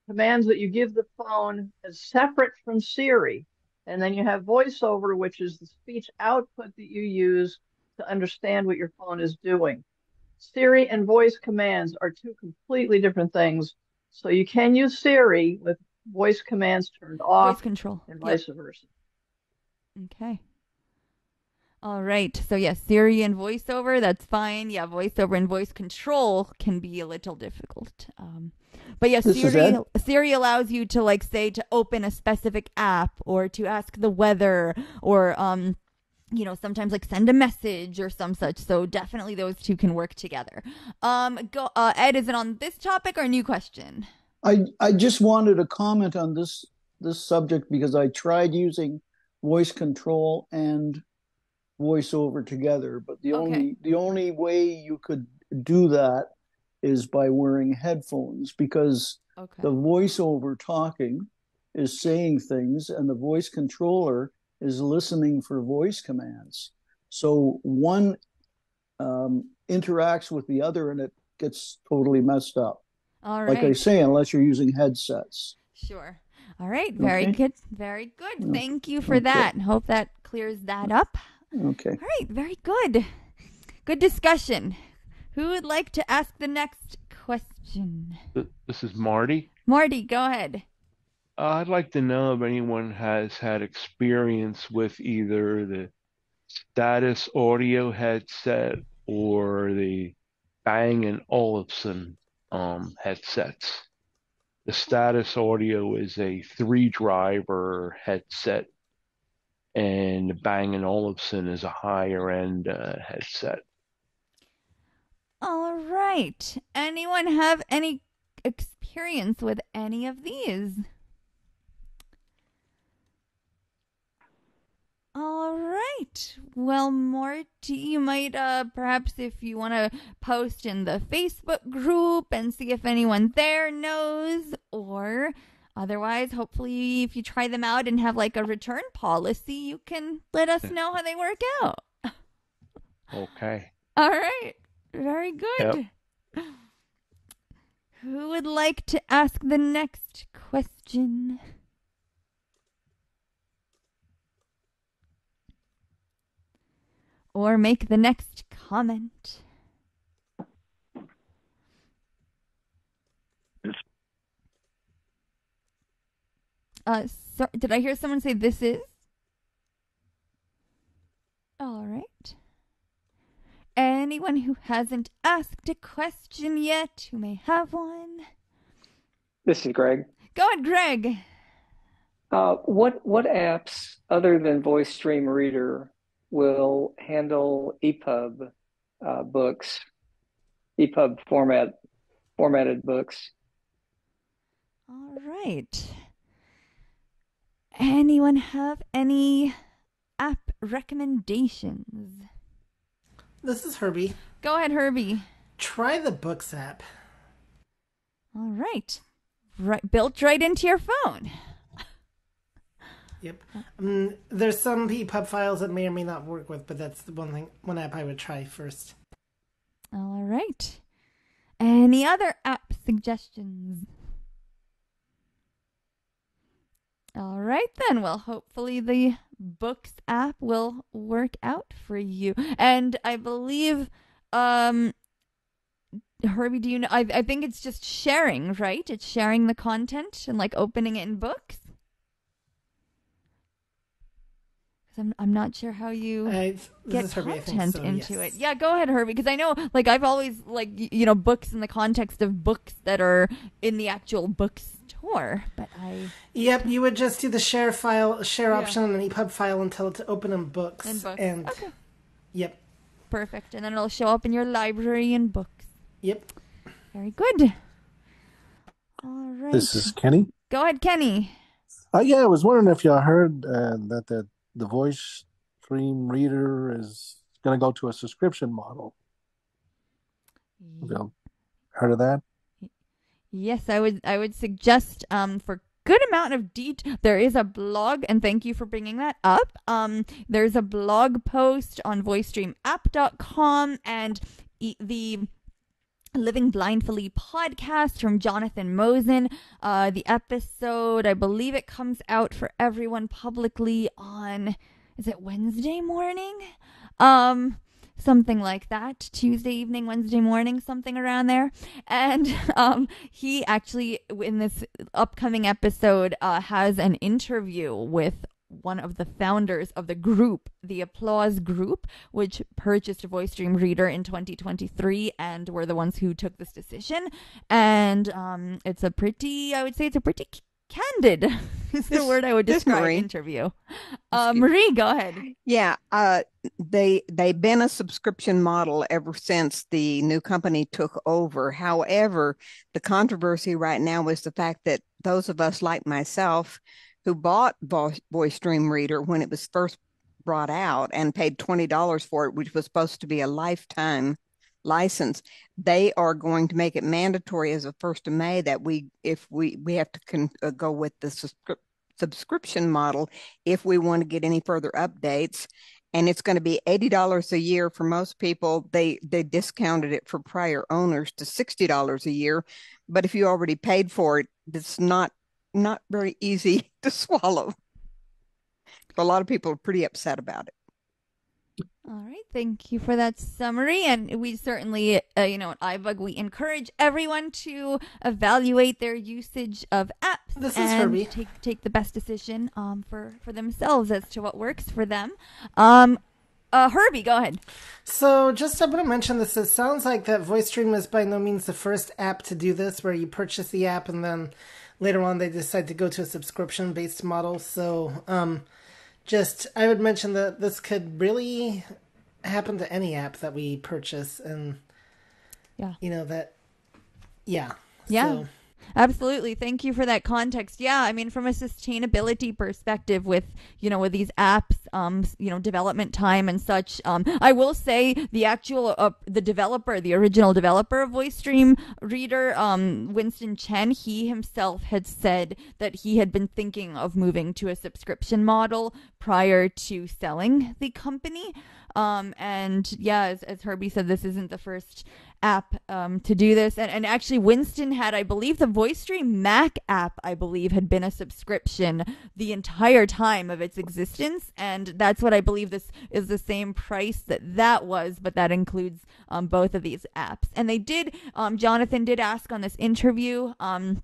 commands that you give the phone as separate from Siri. And then you have voiceover, which is the speech output that you use to understand what your phone is doing. Siri and voice commands are two completely different things. So you can use Siri with voice commands turned off Voice control. and Yep. vice versa. Okay. All right. So yeah, Siri and voiceover, that's fine. Yeah, voiceover and voice control can be a little difficult. Um, but yeah, This Siri Siri allows you to like say to open a specific app or to ask the weather or um you know sometimes like send a message or some such. So definitely those two can work together. Um go uh, Ed is it on this topic or a new question? I I just wanted to comment on this this subject because I tried using voice control and voiceover together, but the only the only way you could do that is by wearing headphones because Okay. the voiceover talking is saying things and the voice controller is listening for voice commands. So one um, interacts with the other and it gets totally messed up. All right. Like I say, unless you're using headsets. Sure. All right. Very Okay. good. Very good. Okay. Thank you for Okay. that. Hope that clears that up. Okay. All right. Very good. Good discussion. Who would like to ask the next question? This is Marty. Marty, go ahead. Uh, I'd like to know if anyone has had experience with either the Status Audio headset or the Bang and Olufsen um, headsets. The Status Audio is a three driver headset, and the Bang and Olufsen is a higher end uh, headset. All right. Anyone have any experience with any of these? All right. Well, Morty, you might uh perhaps if you want to post in the Facebook group and see if anyone there knows or otherwise hopefully if you try them out and have like a return policy, you can let us know how they work out. Okay. *laughs* All right. Very good. Who would like to ask the next question? Or make the next comment? Uh, so, did I hear someone say this is? All right. Anyone who hasn't asked a question yet, who may have one? This is Greg. Go ahead, Greg. Uh, what what apps other than Voice Dream Reader will handle EPUB uh, books, EPUB format formatted books? All right. Anyone have any app recommendations? This is Herbie. Go ahead, Herbie. Try the Books app. All right. Right built right into your phone. Yep. Um, there's some EPUB files that may or may not work with, but that's the one thing, one app I would try first. All right. Any other app suggestions? All right then. Well, hopefully the Books app will work out for you. And I believe um Herbie, do you know I I think it's just sharing, right? It's sharing the content and like opening it in books. Cuz I'm I'm not sure how you Uh, this get is Herbie, I think content so, into yes. it. Yeah, go ahead, Herbie, because I know like I've always like y- you know books in the context of books that are in the actual bookstore, but I Yep, you would just do the share file, share Yeah. option on an EPUB file until it's open in books. In books. And Okay. yep, Perfect. And then it'll show up in your library and books. Yep. Very good. All right. This is Kenny. Go ahead, Kenny. Uh, yeah, I was wondering if y'all heard uh, that the the voice dream reader is going to go to a subscription model. Y'all heard of that? Yes, I would I would suggest um for good amount of detail there is a blog and thank you for bringing that up. Um there's a blog post on voicestreamapp.com and e- the Living Blindfully podcast from Jonathan Mosen. Uh, the episode, I believe it comes out for everyone publicly on, is it Wednesday morning? Um, something like that. Tuesday evening, Wednesday morning, something around there. And *laughs* um, he actually, in this upcoming episode, uh, has an interview with one of the founders of the group, the Applause Group, which purchased a voice dream reader in 2023 and were the ones who took this decision. And um, it's a pretty, I would say, it's a pretty c- candid *laughs* is the This- word I would describe Marie. interview. Uh, Marie, go ahead. Yeah, uh, they they've been a subscription model ever since the new company took over. However, the controversy right now is the fact that those of us like myself who bought Vo- Voice Dream Reader when it was first brought out and paid twenty dollars for it, which was supposed to be a lifetime license, they are going to make it mandatory as of first of May that we if we we have to con- uh, go with the subscription subscription model if we want to get any further updates. And it's going to be $80 a year for most people. They they discounted it for prior owners to $60 a year. But if you already paid for it it's not not very easy *laughs* to swallow a lot of people are pretty upset about it All right, thank you for that summary. And we certainly, uh, you know, at iBug, we encourage everyone to evaluate their usage of apps This is and Herbie. take take the best decision um, for for themselves as to what works for them. Um, uh, Herbie, go ahead. So, just I want to mention this. It sounds like that VoiceDream is by no means the first app to do this, where you purchase the app and then later on they decide to go to a subscription-based model. So, um, just I would mention that this could really happen to any app that we purchase, and Yeah. you know that, yeah, Yeah. So, Absolutely. Thank you for that context. Yeah, I mean from a sustainability perspective with, you know, with these apps, um, you know, development time and such, um, I will say the actual uh, the developer, the original developer of VoiceDream Reader, um, Winston Chen, he himself had said that he had been thinking of moving to a subscription model prior to selling the company. Um, and yeah, as, as Herbie said, this isn't the first app um, to do this. And, and actually, Winston had, I believe, the VoiceDream Mac app, I believe, had been a subscription the entire time of its existence. And that's what I believe this is the same price that that was, but that includes um, both of these apps. And they did, um, Jonathan did ask on this interview. Um,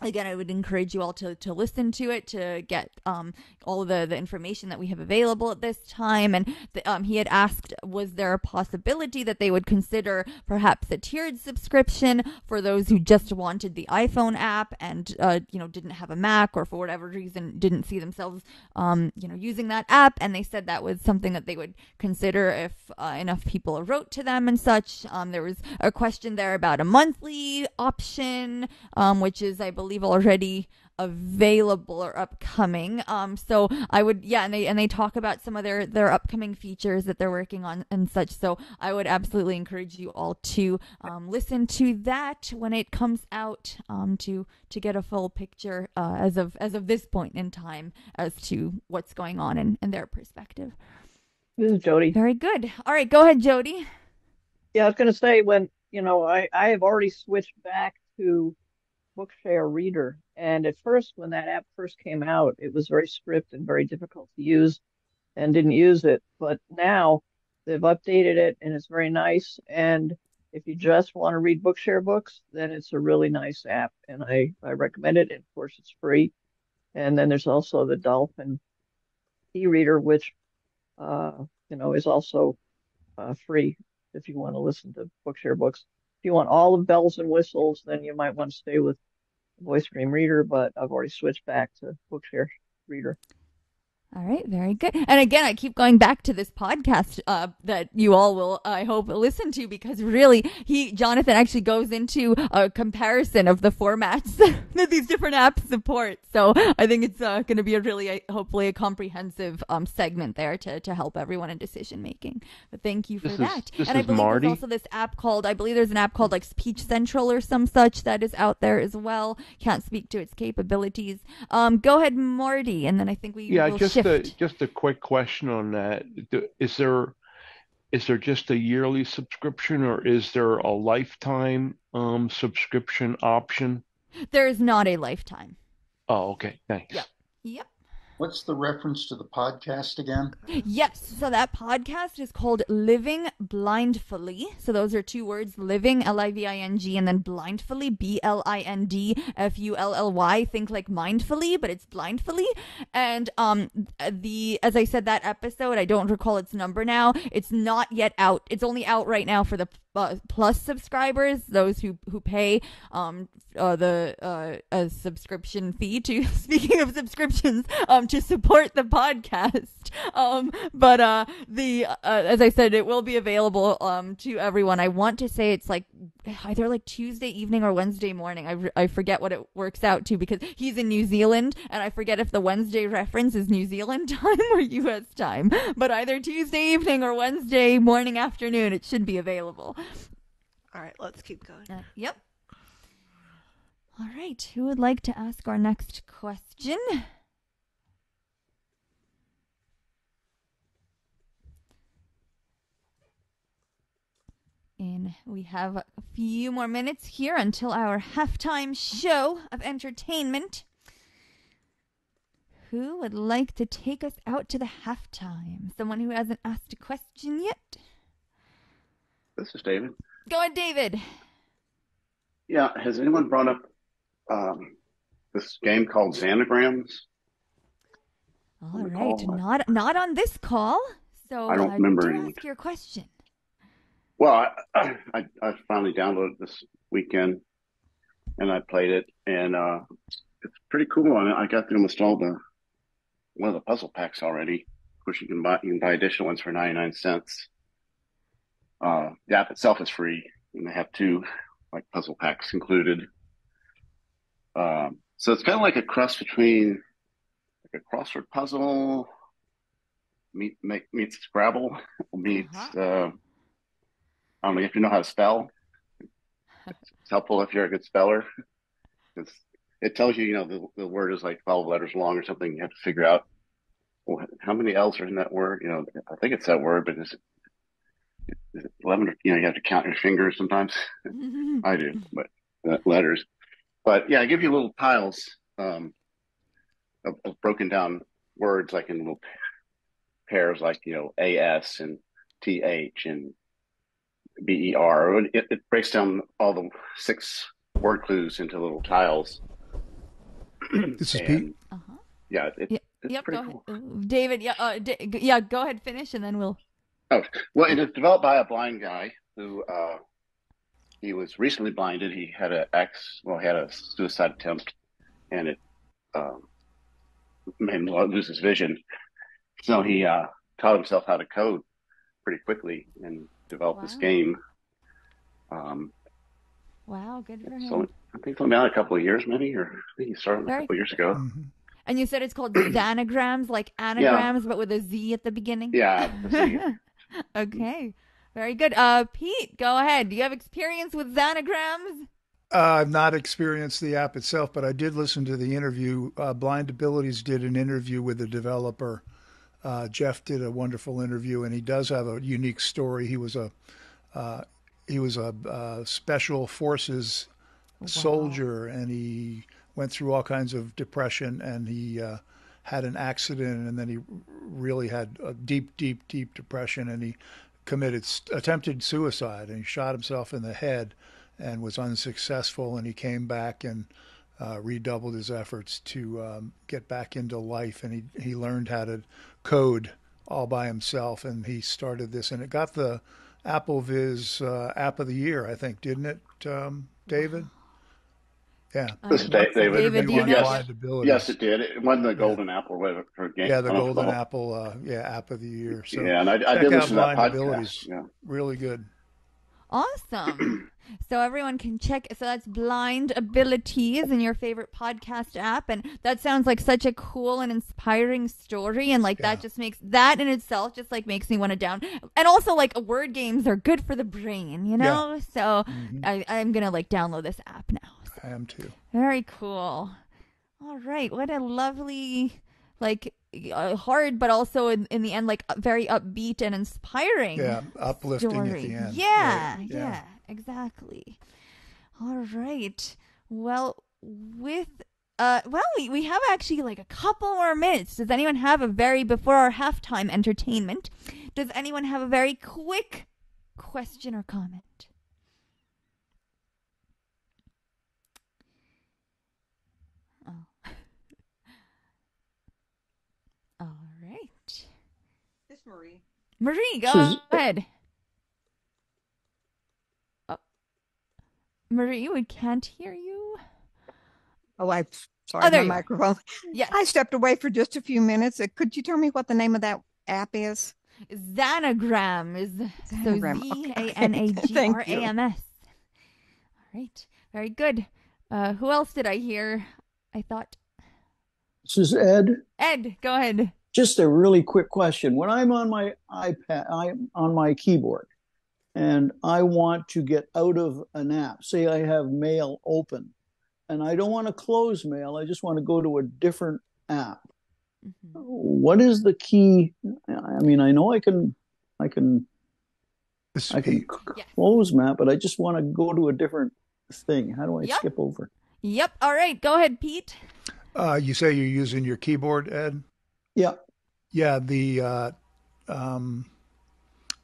again i would encourage you all to, to listen to it to get um, all the, the information that we have available at this time. And the, um, he had asked was there a possibility that they would consider perhaps a tiered subscription for those who just wanted the iphone app and uh, you know didn't have a mac or for whatever reason didn't see themselves um, you know using that app? And they said that was something that they would consider if uh, enough people wrote to them and such. Um, there was a question there about a monthly option um, which is i believe believe already available or upcoming. Um, so I would, yeah, and they and they talk about some of their their upcoming features that they're working on and such. So I would absolutely encourage you all to um, listen to that when it comes out um, to to get a full picture uh, as of as of this point in time as to what's going on in, in their perspective. This is Jody. Very good. All right, go ahead, Jody. Yeah, I was going to say when you know I I have already switched back to Bookshare Reader. And at first, when that app first came out, it was very strict and very difficult to use and didn't use it. But now they've updated it and it's very nice. And if you just want to read Bookshare books, then it's a really nice app. And I, I recommend it. And of course, it's free. And then there's also the Dolphin e-reader, which, uh, you know, is also uh, free if you want to listen to Bookshare books. If you want all the bells and whistles, then you might want to stay with VoiceDream Reader, but I've already switched back to Bookshare Reader. All right, very good. And again, I keep going back to this podcast uh, that you all will, I hope, listen to because really, he Jonathan actually goes into a comparison of the formats *laughs* that these different apps support. So I think it's uh, going to be a really, uh, hopefully, a comprehensive um, segment there to, to help everyone in decision making. But thank you for This is- that. this and I is believe Marty. there's also this app called, I believe there's an app called like Speech Central or some such that is out there as well. Can't speak to its capabilities. Um, go ahead, Marty, and then I think we Yeah, will just shift. a just a quick question on that. Is there just a yearly subscription or is there a lifetime um subscription option? There is not a lifetime. Oh, okay, thanks. Yep. Yep. What's the reference to the podcast again? Yes. So that podcast is called Living Blindfully. So those are two words living, L I V I N G, and then blindfully, B L I N D F U L L Y. Think like mindfully, but it's blindfully. And um, the, as I said, that episode, I don't recall its number now. It's not yet out. It's only out right now for the plus subscribers, those who who pay um uh, the uh a subscription fee to *laughs* speaking of subscriptions um to support the podcast. Um but uh the uh, as I said it will be available um to everyone. I want to say it's like either like Tuesday evening or Wednesday morning. I, re- I forget what it works out to because he's in New Zealand and I forget if the Wednesday reference is New Zealand *laughs* time or US time. But either Tuesday evening or Wednesday morning afternoon it should be available. All right, let's keep going. Uh, yep. All right. Who would like to ask our next question? And we have a few more minutes here until our halftime show of entertainment. Who would like to take us out to the halftime? Someone who hasn't asked a question yet? This is David. Go ahead, David. Yeah, has anyone brought up um, this game called Zanagrams? All right, not not on this call. So I don't uh, remember do ask your question. Well, I, *clears throat* I, I finally downloaded this weekend and I played it, and uh, it's pretty cool. I, got through almost all the one of the puzzle packs already. Of course, you can buy you can buy additional ones for ninety nine cents. Uh, the app itself is free, and they have two like puzzle packs included. Um, so it's kind of like a cross between like a crossword puzzle meet, make, meets Scrabble *laughs* meets. Uh, I don't know if you know how to spell. It's helpful if you're a good speller. It's, it tells you, you know, the, the word is like 12 letters long or something. You have to figure out well, how many L's are in that word. You know, I think it's that word, but is it, is 11 you know, you have to count your fingers sometimes. *laughs* I do, but uh, letters. But yeah, I give you little tiles um, of, of broken down words, like in little pairs, like, you know, AS and TH and BER. It, it breaks down all the six word clues into little tiles. *clears throat* This is And, Pete. Yeah, it, it's yep, pretty go cool. ahead. David, yeah, uh, D- yeah, go ahead, finish, and then we'll. Oh, well, it was developed by a blind guy who uh, he was recently blinded. He had an ex, well, he had a suicide attempt, and it um, made him lose his vision. So he uh, taught himself how to code pretty quickly and developed this game. Um, Wow, good for him. so I think it's only been out a couple of years, maybe, or I think he started a couple of years ago. And you said it's called *clears throat* zanagrams, like anagrams, but with a Z at the beginning. Yeah, *laughs* okay, very good. Uh, Pete, go ahead. Do you have experience with zanagrams? Uh, I've not experienced the app itself, but I did listen to the interview. Uh, Blind Abilities did an interview with the developer. Uh, Jeff did a wonderful interview, and he does have a unique story. He was a uh, he was a uh, special forces soldier, and he went through all kinds of depression, and he uh, had an accident, and then he really had a deep, deep, deep depression, and he committed attempted suicide, and he shot himself in the head, and was unsuccessful, and he came back and uh, redoubled his efforts to um, get back into life, and he he learned how to code all by himself, and he started this, and it got the AppleVis uh, App of the Year, I think, didn't it, um, David? Yeah. This is Da- David. David, you know? yes, yes, it did. It won the Golden Apple for game. Yeah, the I know. Golden Apple, uh, yeah, App of the Year. So Yeah, and I- I did listen to that podcast, yeah. Really good. Awesome. *clears throat* so everyone can check. So that's Blind Abilities in your favorite podcast app, and that sounds like such a cool and inspiring story. And like that just makes that in itself just like makes me want to down. And also like word games are good for the brain, you know. So mm-hmm. I, I'm gonna like download this app now. I am too. Very cool. All right, what a lovely, like, hard, but also in, in the end, like, uh, very upbeat and inspiring. Yeah, uplifting at the end. Yeah, Right, yeah, yeah. exactly. All right. Well, with uh, well, we, we have actually like a couple more minutes. Does anyone have a very before our halftime entertainment? Does anyone have a very quick question or comment? Oh. All right. This Marie. Marie, go Sus- ahead. Oh. Marie, we can't hear you. Oh, I'm sorry, Oh, my microphone. Yes. I stepped away for just a few minutes. Uh, Could you tell me what the name of that app is? Zanagram is Zanagram, so okay. *laughs* Z A N A G Thank R A you. M S. All right, very good. Uh, who else did I hear? I thought This is Ed. Ed. Go ahead. Just a really quick question. When I'm on my iPad, I'm on my keyboard, and I want to get out of an app, say I have mail open, and I don't want to close mail, I just want to go to a different app. What is the key? I mean, I know I can, I can, I can c- close map, but I just want to go to a different thing. How do I Yep. skip over? Yep. All right. Go ahead, Pete. Uh, you say you're using your keyboard, Ed? Yeah. Yeah, the uh, um,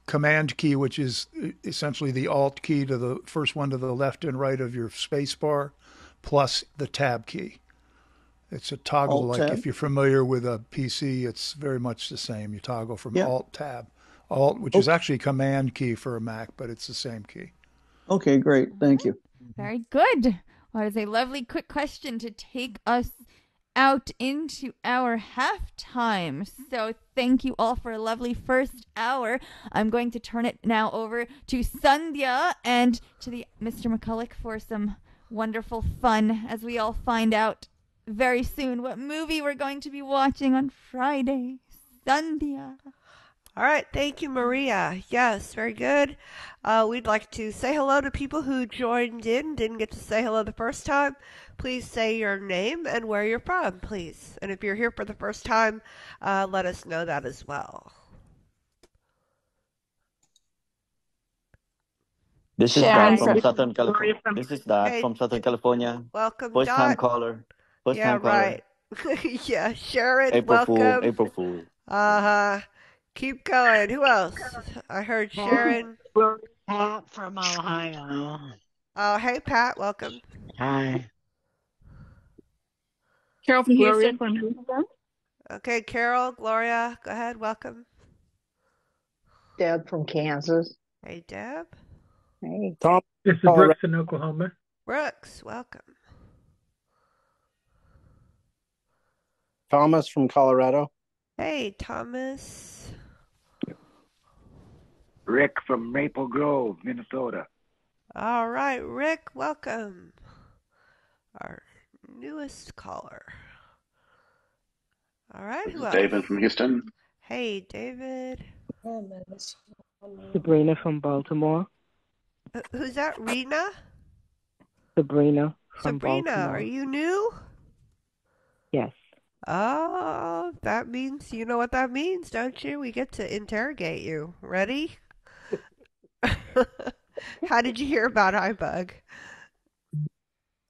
command key, which is essentially the alt key to the first one to the left and right of your space bar, plus the tab key. It's a toggle, Alt like tab? if you're familiar with a PC, it's very much the same. You toggle from Yeah. alt tab, alt, which is actually command key for a Mac, but it's the same key. Okay, great. Thank you. Very good. Well, that is a lovely quick question to take us out into our halftime. So thank you all for a lovely first hour. I'm going to turn it now over to Sandhya and to the Mr. McCulloch for some wonderful fun as we all find out very soon what movie we're going to be watching on Friday. Sandhya. All right, thank you, Maria. Yes, very good. Uh, we'd like to say hello to people who joined in, didn't get to say hello the first time. Please say your name and where you're from, please. And if you're here for the first time, uh, let us know that as well. This is Sharon Dot from from- Southern California. from- This is Dot Hey, from Southern California. Welcome, First time caller. First yeah, time caller. right. *laughs* yeah, Sharon, April Fool. welcome. April Fool. Uh huh. Keep going. Who else? I heard Sharon. Pat from Ohio. Oh, hey, Pat. Welcome. Hi. Carol from Houston. from Houston. Okay, Carol, Gloria, go ahead. Welcome. Deb from Kansas. Hey, Deb. Hey. Tom. This is Colorado. Brooks in Oklahoma. Brooks, welcome. Thomas from Colorado. Hey, Thomas. Rick from Maple Grove, Minnesota. All right, Rick, welcome. Our newest caller. All right, This who is else? David from Houston. Hey, David. Sabrina from Baltimore. Uh, Who's that? Rena? Sabrina from Sabrina, Baltimore. are you new? Yes. Oh, that means you know what that means, don't you? We get to interrogate you. Ready? *laughs* How did you hear about iBug?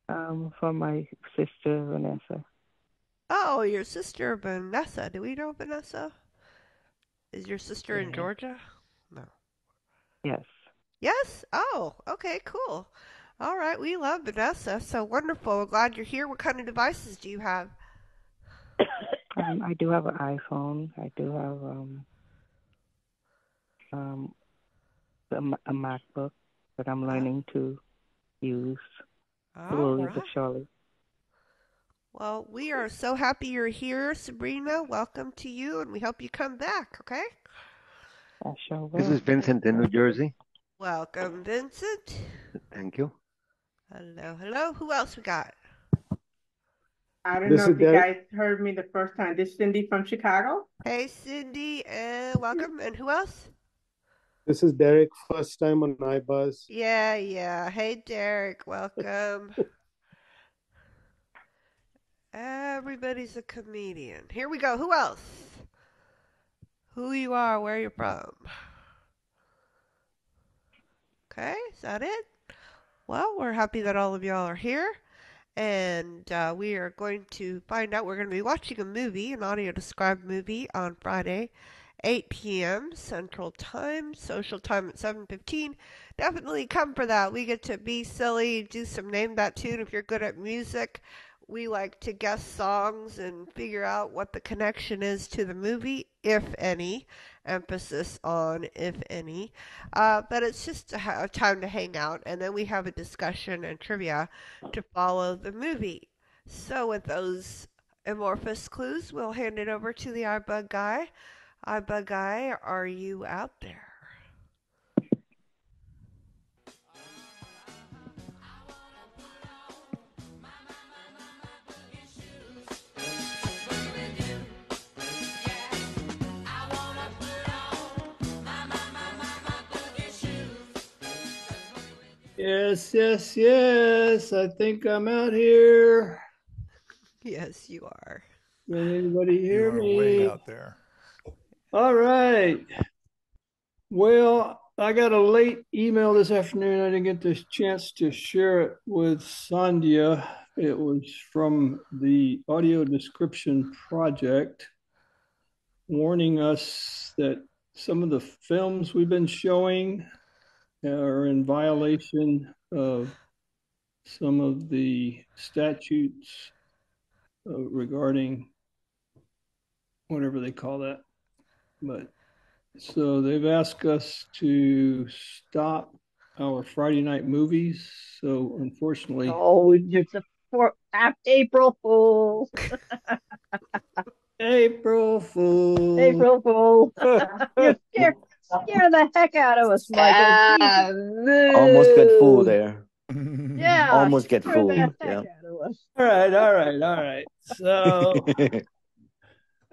Um, from my sister Vanessa. Oh, your sister Vanessa. Do we know Vanessa? Is your sister in Georgia? No. Yes. Yes? Oh, okay, cool. All right, we love Vanessa. So wonderful. We're glad you're here. What kind of devices do you have? *coughs* Um, I do have an iPhone. I do have um um a, Ma- a MacBook that I'm learning to use All slowly right. but surely. Well, we are so happy you're here, Sabrina. Welcome to you, and we hope you come back, okay? I sure will. This is Vincent in New Jersey. Welcome, Vincent. Thank you. Hello, hello. Who else we got? I don't This know if you guys heard me the first time. This is Cindy from Chicago. Hey, Cindy, uh, welcome. And who else? This is Derek. First time on iBuzz. Yeah, yeah. Hey, Derek. Welcome. *laughs* Everybody's a comedian. Here we go. Who else? Who you are, where you're from. Okay, is that it? Well, we're happy that all of y'all are here. And uh, we are going to find out. We're going to be watching a movie, an audio described movie, on Friday, 8 p.m. Central Time, social time at 7:15. Definitely come for that. We get to be silly, do some name that tune. If you're good at music, we like to guess songs and figure out what the connection is to the movie, if any. Emphasis on if any. Uh, but it's just a, time to hang out, and then we have a discussion and trivia to follow the movie. So, with those amorphous clues, we'll hand it over to the iBug guy. iBug guy, are you out there? Yes, yes, yes. I think I'm out here. Yes, you are. Can anybody hear are me? way out there. All right. Well, I got a late email this afternoon. I didn't get the chance to share it with Sandhya. It was from the Audio Description Project warning us that some of the films we've been showing are in violation of some of the statutes uh, regarding whatever they call that. But so they've asked us to stop our Friday night movies. So unfortunately, Oh, it's a for April Fool. *laughs* April Fool. April Fool. *laughs* you scare, scare the heck out of us, Michael. Almost good fool there. *laughs* Yeah. Almost get fooled. Yeah. out of us. All right, all right, all right. So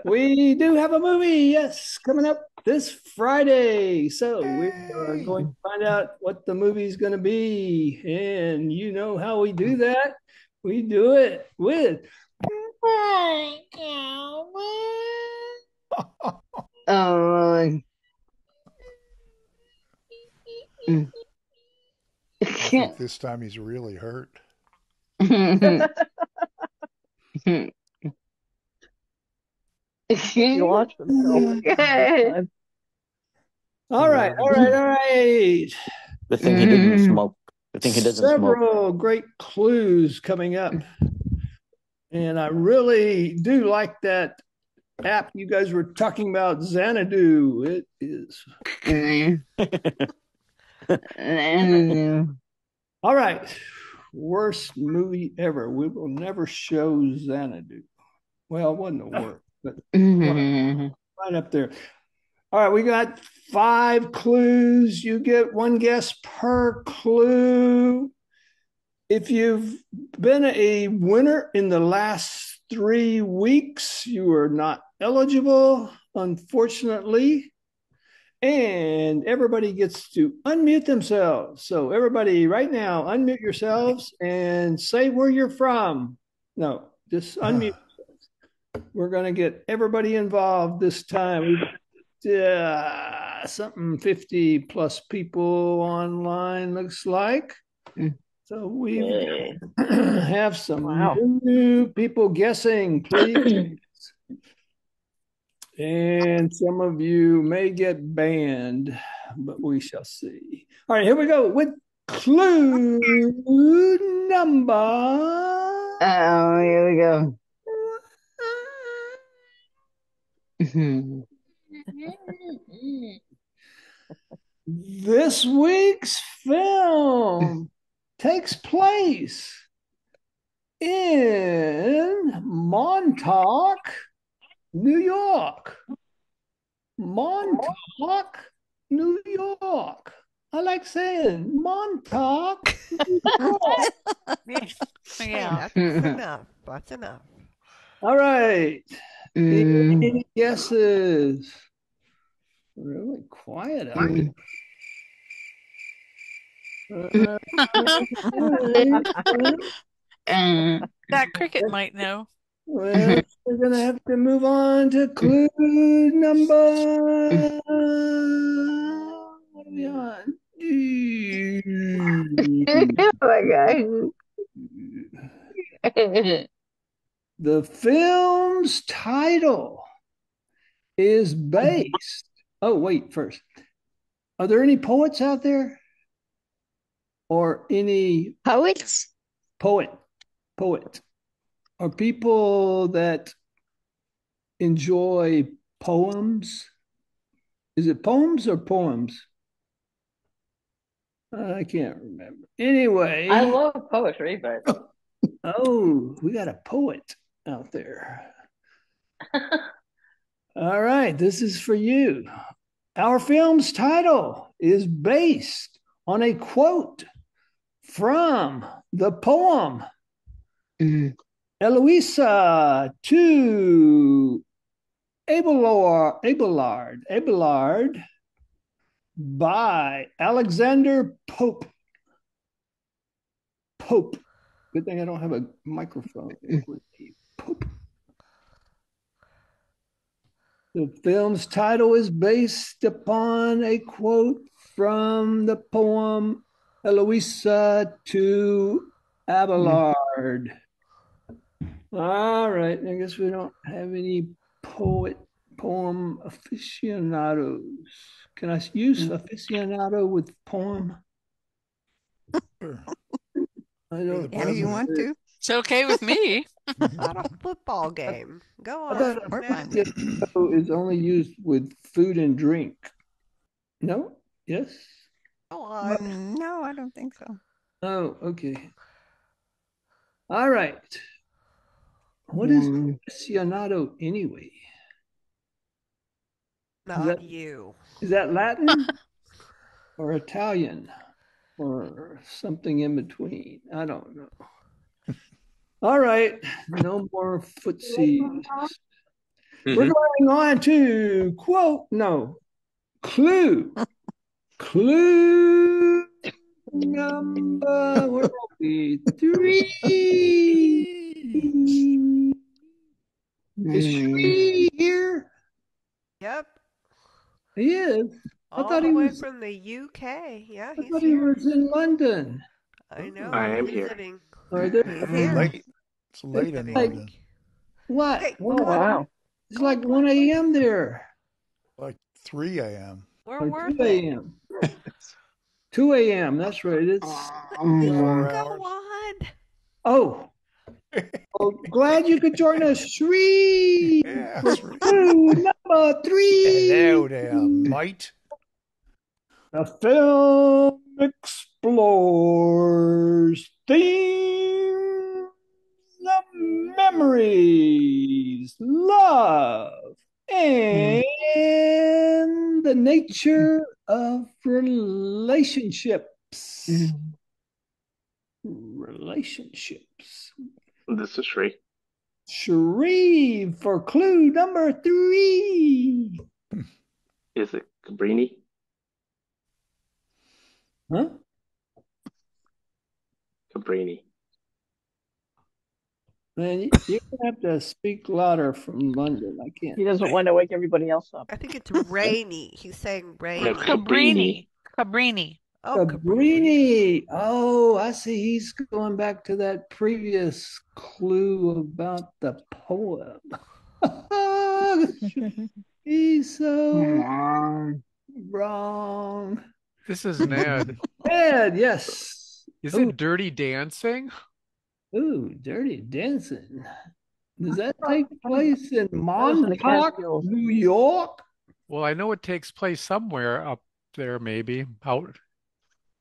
we do have a movie, yes, coming up this Friday. So we are going to find out what the movie's going to be. And you know how we do that? We do it with *laughs* Oh, I *laughs* think this time he's really hurt. *laughs* You *laughs* watch them. *laughs* All right, all right, all right. Good thing he didn't mm. smoke. Good thing he doesn't smoke. Several great clues coming up. And I really do like that app you guys were talking about, Xanadu. It is. All right. Worst movie ever. We will never show Xanadu. Well, it wasn't a uh, worst, but mm-hmm, mm-hmm. right up there. All right, we got five clues. You get one guess per clue. If you've been a winner in the last three weeks, you are not eligible, unfortunately. And everybody gets to unmute themselves. So, everybody, right now, unmute yourselves and say where you're from. No, just ah. unmute. We're going to get everybody involved this time. We've uh, something 50 plus people online, looks like. So we *clears throat* have some new people guessing, please. And some of you may get banned, but we shall see. All right, here we go with clue number. Oh, here we go. Mm-hmm. This week's film takes place in Montauk, New York. Montauk, New York. I like saying Montauk. *laughs* Yeah, that's enough. That's enough. All right. Mm. Any guesses? Really quiet out here. *laughs* That cricket might know. Well, we're gonna have to move on to clue number. What are we on? oh my god. *laughs* The film's title is based. Oh, wait, first. Are there any poets out there? Or any poets? Poet. Poet. Are people that enjoy poems? Is it poems or poems? I can't remember. Anyway. I love poetry, but *laughs* Oh, we got a poet out there. All right, this is for you. Our film's title is based on a quote from the poem mm-hmm. Eloisa to Abelard, Abelard, Abelard by Alexander Pope. Pope. Good thing I don't have a microphone. Mm-hmm. Pope. The film's title is based upon a quote from the poem Eloisa to Abelard. All right, I guess we don't have any poet poem aficionados. Can I use mm. aficionado with poem? *laughs* I don't. Yeah, if you want to. It's okay with me. Not a football game. Go on. thought aficionado is only used with food and drink. No? Yes? Go on. Mm, no, I don't think so. Oh, okay. All right. What is aficionado anyway? Not that- you. Is that Latin *laughs* or Italian? or something in between. I don't know. All right, no more footsies. Mm-hmm. We're going on to quote, no, clue. Clue number where are we? three. Is Shree here? Yep. He is. I All thought the he way was. from the UK. Yeah, I he's thought he here. was in London. I know. I am here. Are there? He's here. Late. It's late in Like- London. What? Hey, What? come on. It's like 1 a.m. there. Like 3 a.m. We're Or worth 2 a.m. *laughs* 2 a.m. That's right. It's um, Four uh, Go on. oh. *laughs* oh, glad you could join us, Shree. Yeah, for Shree. number three. Hello there, mate. The film explores themes of memories, love, hmm. and the nature hmm. of relationships. Hmm. Relationships. This is Shree. Shree for clue number three. Is it Cabrini? Huh? Cabrini. Man, you- you're have to speak louder from London. I can't. He doesn't want to wake everybody else up. I think it's rainy. He's saying rainy. No, Cabrini. Cabrini. Oh, Cabrini. Oh, I see. He's going back to that previous clue about the poem. *laughs* He's so wrong. wrong. This is Ned. Ed, yes. Is Ooh. it Dirty Dancing? Ooh, Dirty Dancing. Does that take place in in Montauk, New York? Well, I know it takes place somewhere up there, maybe out.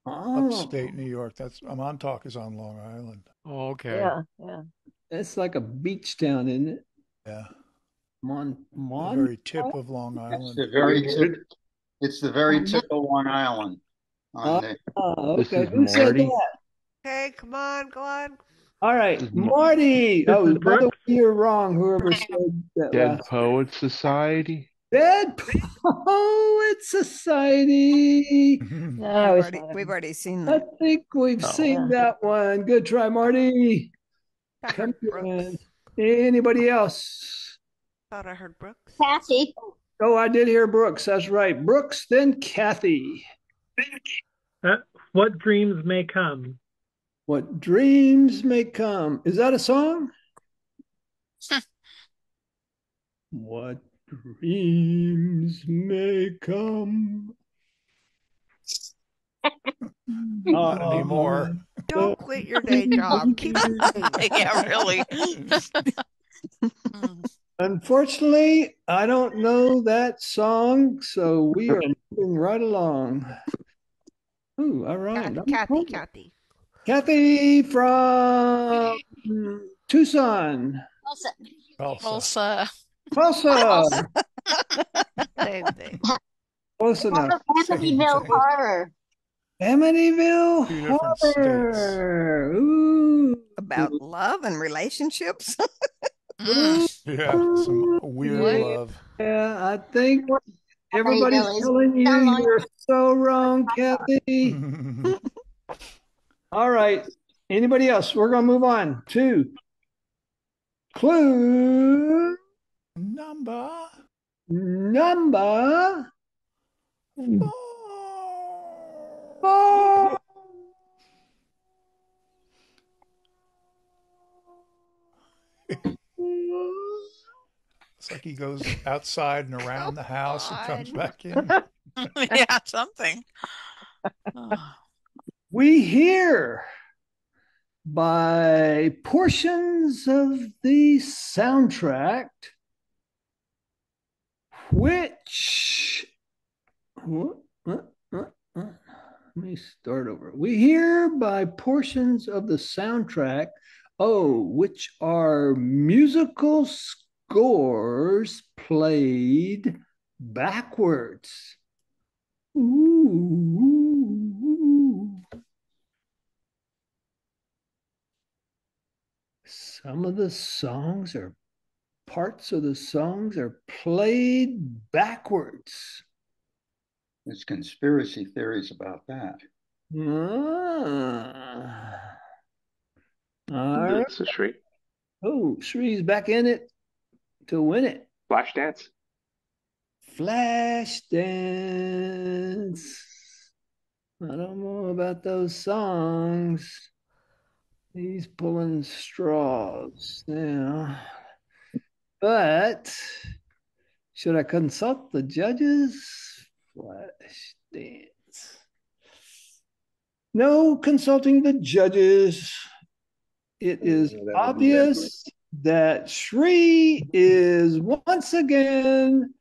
Oh, Upstate New York. That's Montauk is on Long Island. Oh, okay. Yeah, yeah. it's like a beach town, isn't it? Yeah. Mon, The very tip of Long It's Island. the very tip. It's the very tip of Long Island. On Oh, This okay. Who said that? Okay, come on, go on. All right, This is Mar- Marty. This Oh, is by the way, you're wrong. Whoever said that Dead last. Poets Society. Dead Poet Society. No, we've, already, we've already seen that. I think we've Oh. seen that one. Good try, Marty. Come on. Anybody else? Thought I heard Brooks. Kathy. Oh, I did hear Brooks. That's right. Brooks, then Kathy. Uh, what dreams may come? What dreams may come. Is that a song? *laughs* what dreams may come. *laughs* Not anymore. Don't quit your day *laughs* job. Keep singing. Yeah, really. Unfortunately, I don't know that song, so we are moving right along. Ooh, all right. Kathy, I'm Kathy, home. Kathy. Kathy from Tucson. Tulsa. Tulsa. Tulsa. *laughs* Same thing. Close enough. Amityville Horror. Amityville Two. Horror. Ooh. About love and relationships. *laughs* Mm. Yeah, some weird What? love. Yeah, I think everybody's telling you you're so wrong, Kathy. *laughs* All right. Anybody else? We're going to move on to clue Number number four. It's like he goes outside and around the house and comes back in. *laughs* yeah, something. Oh. *laughs* We hear by portions of the soundtrack, which let me start over. We hear by portions of the soundtrack, oh, which are musical scores played backwards. Ooh. Some of the songs are parts of the songs are played backwards. There's conspiracy theories about that. Ah. All right. This is Shree. Oh, Shree's back in it to win it. Flashdance. Flash dance. I don't know about those songs. He's pulling straws now. But should I consult the judges? Flash dance. No consulting the judges. It is obvious that Shree is once again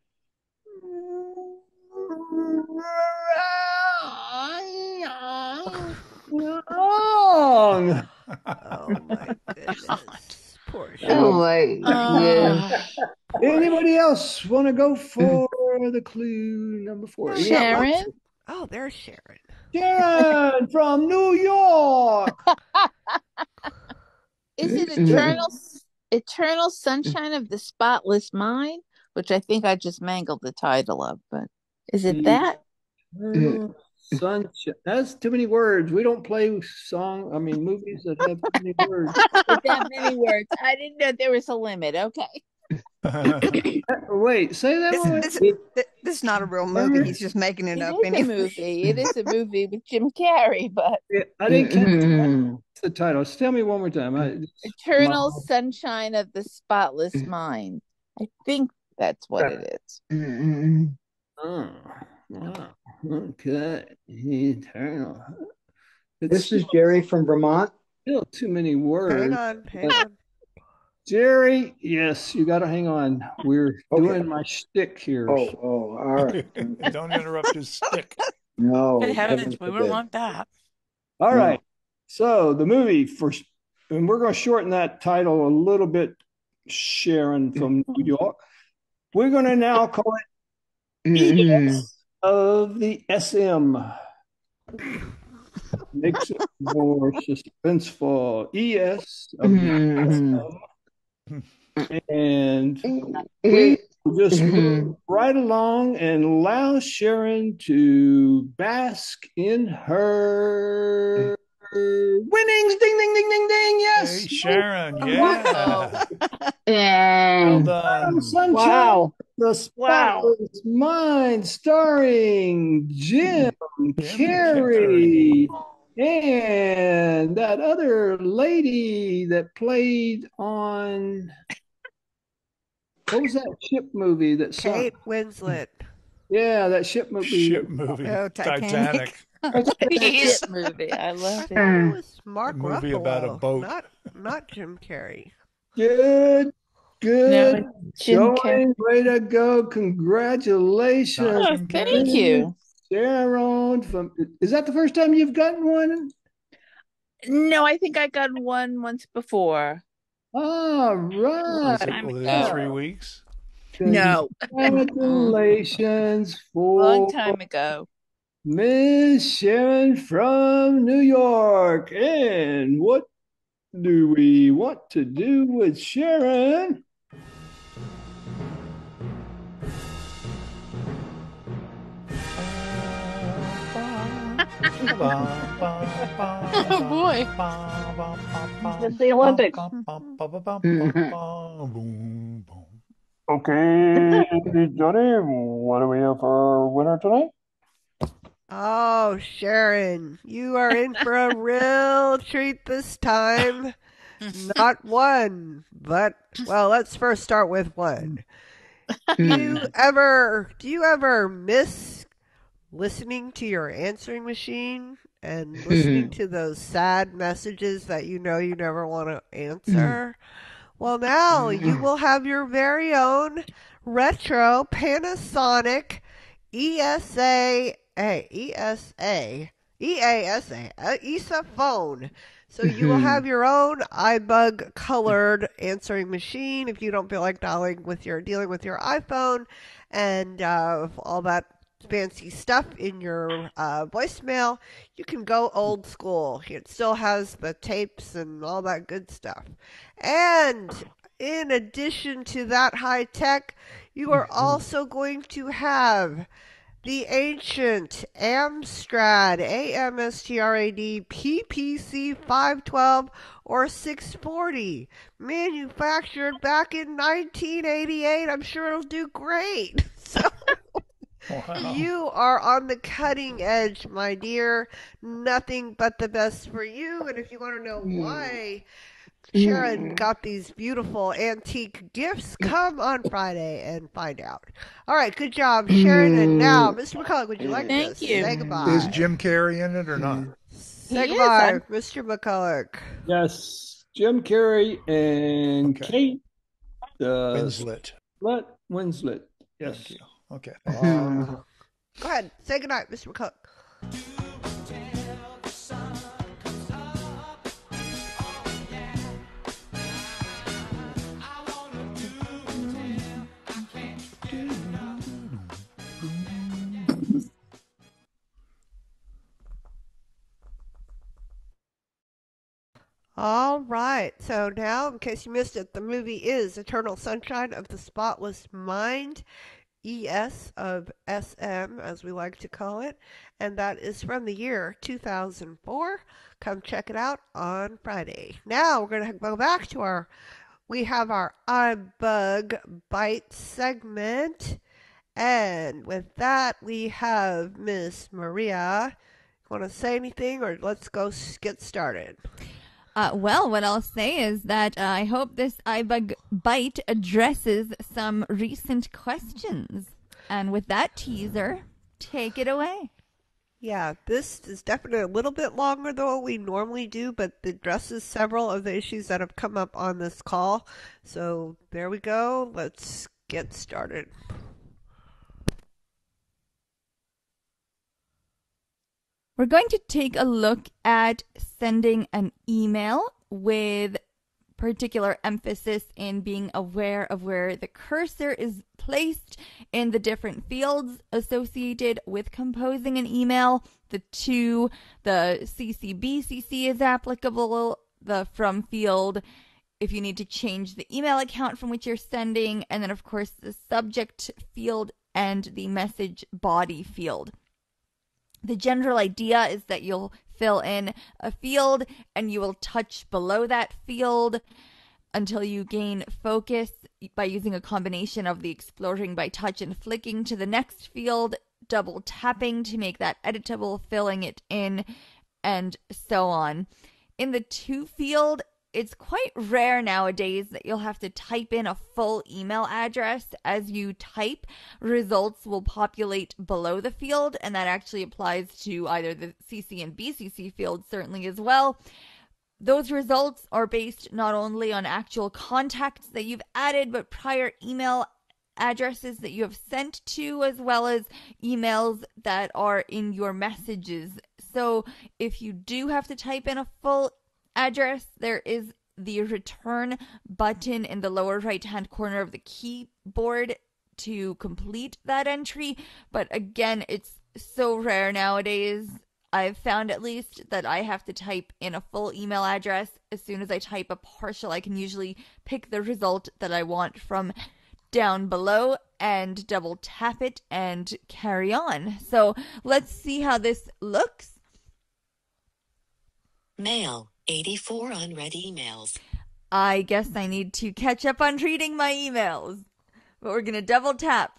*laughs* wrong. Oh my goodness. *laughs* Poor Sharon. Oh my Uh, Anybody else want to go for the clue number four? Sharon? Oh, there's Sharon. Sharon from New York. *laughs* Is it Eternal Eternal Sunshine of the Spotless Mind? Which I think I just mangled the title of, but is it that? Eternal Sunshine. That's too many words. We don't play song. I mean, movies that have too many words. *laughs* That many words. I didn't know there was a limit. Okay. Uh, wait, say that This, one. this, this, this is not a real movie. He's just making it, It up. is a movie. *laughs* It is a movie with Jim Carrey, but I didn't catch mm-hmm. the title. Just tell me one more time. I, Eternal Sunshine of the Spotless Mind. I think that's what it is. Mm-hmm. Oh, wow. Okay. Eternal. This is Jerry from Vermont. Still too many words. Hang on, hang on. Jerry, yes, you got to hang on. We're doing my shtick here. Oh, oh, all right. *laughs* Don't interrupt his stick. No. Good heavens, we wouldn't want that. All right. So the movie for, and we're going to shorten that title a little bit, Sharon from *laughs* New York. We're going to now call it *clears throat* ES of the SM. Makes *laughs* it more suspenseful. ES of the mm-hmm. SM. Mm-hmm. And we just move mm-hmm. right along and allow Sharon to bask in her winnings. Ding, ding, ding, ding, ding. Yes. Hey, Sharon, yeah. *laughs* Yeah. Well done. Sunshine, Wow. The Spotless Mind, starring Jim Carrey and that other lady that played on what was that ship movie that sunk? Kate Winslet. Yeah, that ship movie. Ship movie. Oh, Titanic. *laughs* Shit *laughs* *laughs* movie. I love hmm. it. It was Mark movie Ruffalo, about a boat. not not Jim Carrey. Good, good No, Jim. Way to go! Congratulations. Oh, thank you. Sharon from is that the first time you've gotten one? No, I think I got one once before. All right. Was it within three weeks? No. *laughs* Congratulations for Long time ago. Miss Sharon from New York. And what do we want to do with Sharon? Oh boy. It's the Olympics. Hmm. Okay, *laughs* Johnny, what do we have for our winner tonight? Oh, Sharon, you are in for a real treat this time. Not one, but well, let's first start with one. Do you ever do you ever miss listening to your answering machine and *laughs* listening to those sad messages that you know you never want to answer? Well, now you will have your very own retro Panasonic E ESA a ESA EASA uh, ESA phone. So you will have your own iBug colored answering machine if you don't feel like dialing with your dealing with your iPhone and uh, all that fancy stuff in your uh, voicemail, you can go old school. It still has the tapes and all that good stuff. And in addition to that high tech, you are also going to have the ancient Amstrad AMSTRAD PPC 512 or 640, manufactured back in 1988. I'm sure it'll do great. *laughs* So Wow. you are on the cutting edge, my dear. Nothing but the best for you. And if you want to know hmm. why hmm. Sharon got these beautiful antique gifts, hmm. come on Friday and find out. All right, good job, Sharon. And now, Mr. McCullough, would you like Thank this? you. Say goodbye. Is Jim Carrey in it or not? Say He goodbye, I'm- Mr. McCullough. Yes, Jim Carrey and Okay. Kate uh, Winslet. Winslet. Winslet. Yes. Thank you. Okay. *laughs* Uh, Go ahead. Say goodnight, Mr. McCullough. All right. So now, in case you missed it, the movie is Eternal Sunshine of the Spotless Mind, ES of SM, as we like to call it, and that is from the year 2004. Come check it out on Friday. Now we're going to go back to our. We have our iBug Byte segment, and with that, we have Miss Maria. Want to say anything, or let's go get started? Uh, well, what I'll say is that uh, I hope this iBug Byte addresses some recent questions. And with that teaser, take it away. Yeah, this is definitely a little bit longer than what we normally do, but it addresses several of the issues that have come up on this call. So there we go. Let's get started. We're going to take a look at sending an email with particular emphasis in being aware of where the cursor is placed in the different fields associated with composing an email. The to, the CCBCC is applicable, the from field, if you need to change the email account from which you're sending, and then, of course, the subject field and the message body field. The general idea is that you'll fill in a field and you will touch below that field until you gain focus by using a combination of the exploring by touch and flicking to the next field, double tapping to make that editable, filling it in, and so on. In the to field, it's quite rare nowadays that you'll have to type in a full email address as you type. Results will populate below the field, and that actually applies to either the CC and BCC fields, certainly as well. Those results are based not only on actual contacts that you've added, but prior email addresses that you have sent to, as well as emails that are in your messages. So if you do have to type in a full address, there is the return button in the lower right hand corner of the keyboard to complete that entry. But again, it's so rare nowadays. I've found at least that I have to type in a full email address. As soon as I type a partial, I can usually pick the result that I want from down below and double tap it and carry on. So let's see how this looks. Mail 84 unread emails. I guess I need to catch up on reading my emails. But we're going to double tap.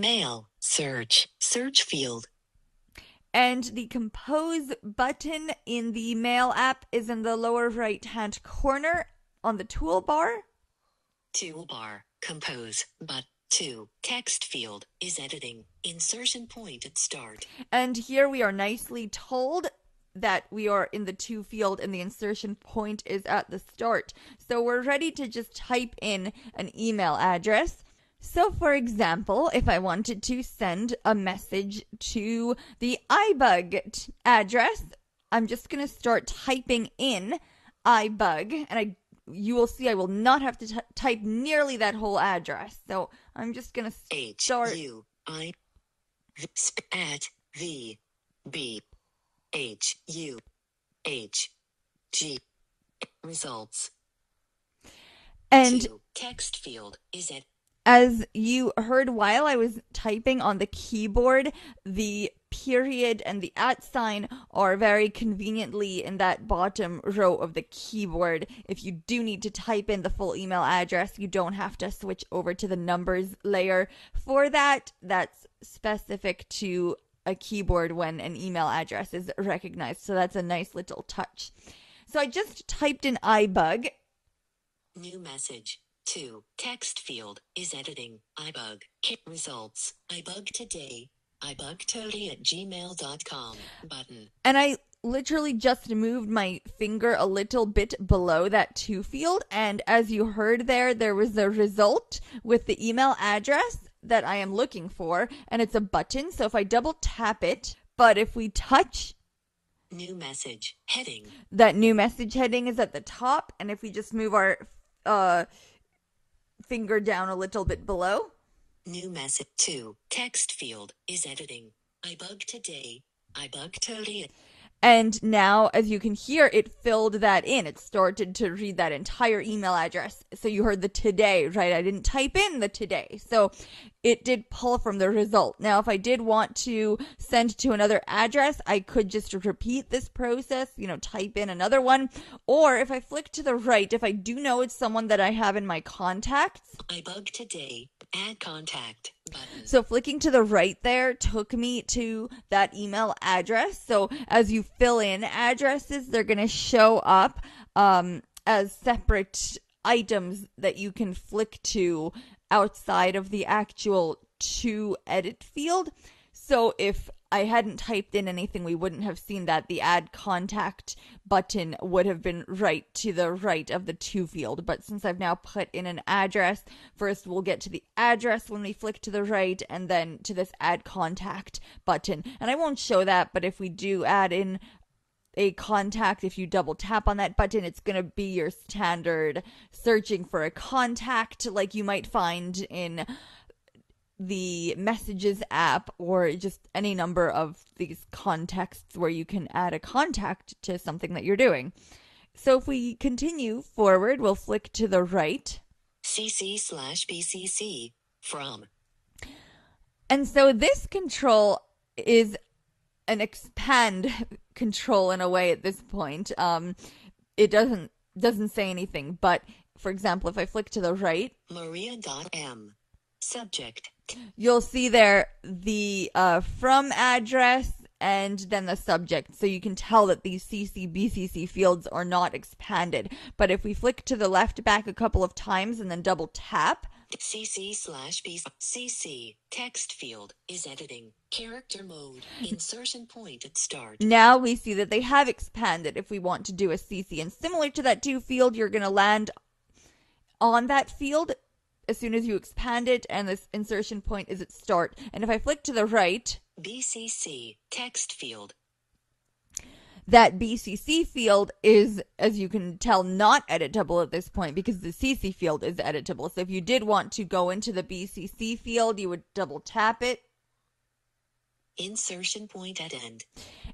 Mail search search field. And the compose button in the mail app is in the lower right hand corner on the toolbar. Toolbar compose but 2 text field is editing insertion point at start. And here we are nicely told that we are in the to field and the insertion point is at the start. So we're ready to just type in an email address. So, for example, if I wanted to send a message to the iBug t- address, I'm just going to start typing in iBug and I you will see I will not have to t- type nearly that whole address. So I'm just going to start. U I at V B H U H G results. And Two, text field is at as you heard while I was typing on the keyboard, the period and the at sign are very conveniently in that bottom row of the keyboard. If you do need to type in the full email address, you don't have to switch over to the numbers layer. For that, that's specific to a keyboard when an email address is recognized. So that's a nice little touch. So I just typed in iBug new message. Two, text field is editing. iBug. Kit results. iBug today. iBugToday at gmail.com button. And I literally just moved my finger a little bit below that to field. And as you heard there, there was a result with the email address that I am looking for. And it's a button. So if I double tap it, but if we touch New message. Heading. that new message heading is at the top. And if we just move our uh, finger down a little bit below, New message. Two, text field is editing. I bug today. I bug at And now, as you can hear, it filled that in. It started to read that entire email address. So you heard the today, right? I didn't type in the today. So it did pull from the result. Now, if I did want to send to another address, I could just repeat this process, you know, type in another one. Or if I flick to the right, if I do know it's someone that I have in my contacts, I bug today. Add contact button. so flicking to the right there took me to that email address. So as you fill in addresses, they're going to show up um, as separate items that you can flick to outside of the actual to edit field. So if I hadn't typed in anything, we wouldn't have seen that. The add contact button would have been right to the right of the to field. But since I've now put in an address, first we'll get to the address when we flick to the right and then to this add contact button. And I won't show that, but if we do add in a contact, if you double tap on that button, it's going to be your standard searching for a contact like you might find in the messages app or just any number of these contexts where you can add a contact to something that you're doing. So if we continue forward, we'll flick to the right. CC slash BCC from. And so this control is an expand *laughs* control in a way at this point. Um, it doesn't doesn't say anything, but for example, if I flick to the right, Maria.m. Subject. you'll see there the uh, from address and then the subject. So you can tell that these CC BCC fields are not expanded. But if we flick to the left back a couple of times and then double tap, CC slash B CC text field is editing. Character mode. Insertion point at start. now we see that they have expanded if we want to do a CC. And similar to that to field, you're going to land on that field as soon as you expand it, and this insertion point is at start. And if I flick to the right, BCC text field. that BCC field is, as you can tell, not editable at this point because the CC field is editable. So if you did want to go into the BCC field, you would double tap it. Insertion point at end.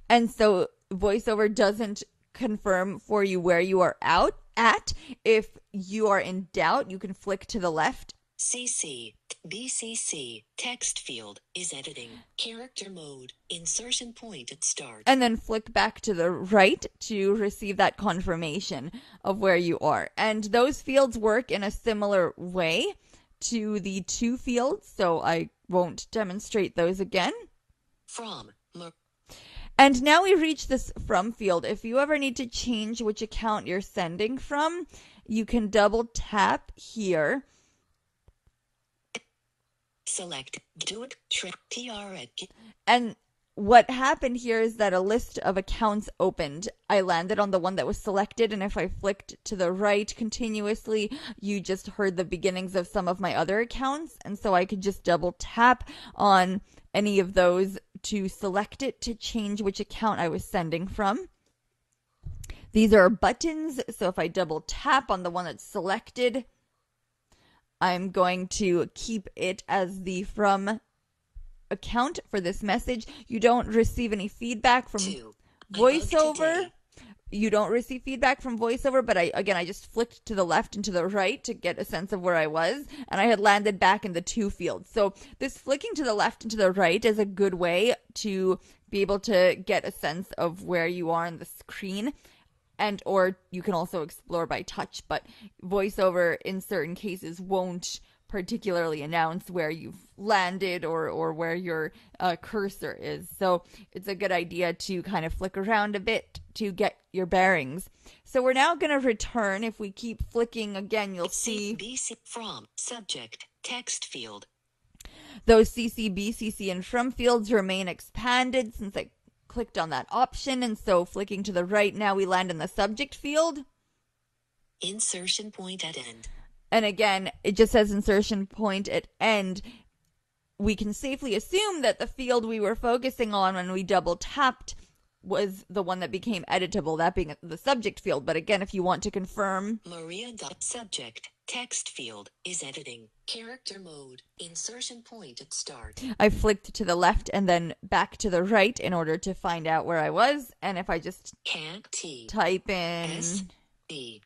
And so VoiceOver doesn't confirm for you where you are out at. If you are in doubt, you can flick to the left CC BCC text field is editing. Character mode. Insertion point at start. and then flick back to the right to receive that confirmation of where you are. And those fields work in a similar way to the two fields, so I won't demonstrate those again. From. And now we reach this from field. If you ever need to change which account you're sending from, you can double tap here. select. Do it. TR And what happened here is that a list of accounts opened. I landed on the one that was selected, and if I flicked to the right continuously, you just heard the beginnings of some of my other accounts. And so I could just double tap on any of those to select it to change which account I was sending from. These are buttons, so if I double tap on the one that's selected, I'm going to keep it as the from account for this message. You don't receive any feedback from voiceover. You don't receive feedback from voiceover, but I again I just flicked to the left and to the right to get a sense of where I was, and I had landed back in the two fields. So this flicking to the left and to the right is a good way to be able to get a sense of where you are on the screen and or you can also explore by touch but voiceover in certain cases won't particularly announce where you've landed or or where your uh, cursor is so it's a good idea to kind of flick around a bit to get your bearings so we're now going to return if we keep flicking again you'll see BC from subject text field. those CC, BCC, and from fields remain expanded since I clicked on that option. And so flicking to the right, now we land in the subject field. Insertion point at end. And again, it just says insertion point at end. We can safely assume that the field we were focusing on when we double tapped was the one that became editable, that being the subject field. But again, if you want to confirm, Maria dot subject text field is editing. Character mode. Insertion point at start. I flicked to the left and then back to the right in order to find out where I was. And if I just Cat T type in. S B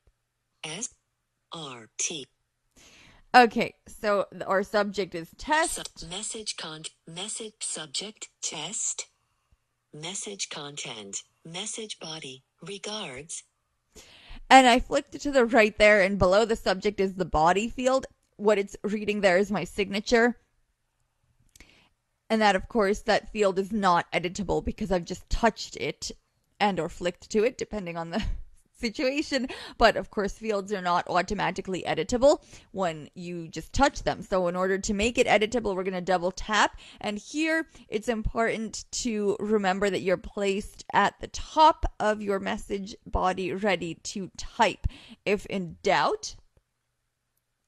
S R T. Okay, so our subject is test. Sub- message con message subject test. Message content. Message body. Regards. And I flicked to the right there, and below the subject is the body field. What it's reading there is my signature. And that, of course, that field is not editable because I've just touched it and or flicked to it, depending on the situation. But of course, fields are not automatically editable when you just touch them. So in order to make it editable, we're going to double tap. And here, it's important to remember that you're placed at the top of your message body ready to type. If in doubt,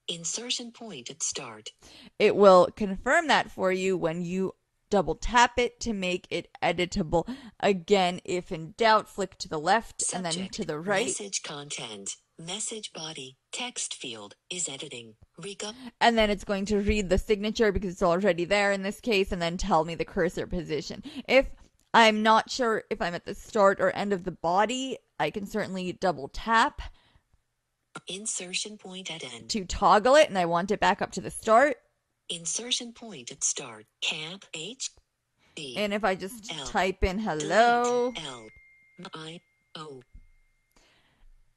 Insertion point at start. it will confirm that for you when you double tap it to make it editable. Again, if in doubt, flick to the left and then to the right. Message content. Message body. Text field is editing. Regard. and then it's going to read the signature because it's already there in this case and then tell me the cursor position. If I'm not sure if I'm at the start or end of the body, I can certainly double tap Insertion point at end. to toggle it and I want it back up to the start. Insertion point at start. Camp H. B. And if I just L. type in hello L. I. O.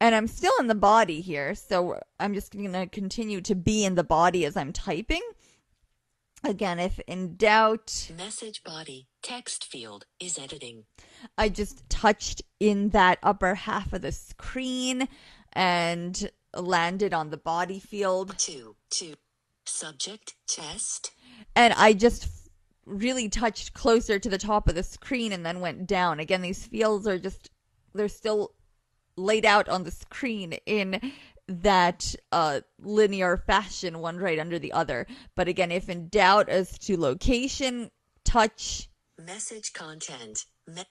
and I'm still in the body here, so I'm just going to continue to be in the body as I'm typing. Again, if in doubt, Message body. Text field is editing. I just touched in that upper half of the screen and landed on the body field. Two. Two. Subject. Test. And I just really touched closer to the top of the screen and then went down. Again, these fields are just, they're still laid out on the screen in that uh, linear fashion, one right under the other. But again, if in doubt as to location, touch Message content. Me-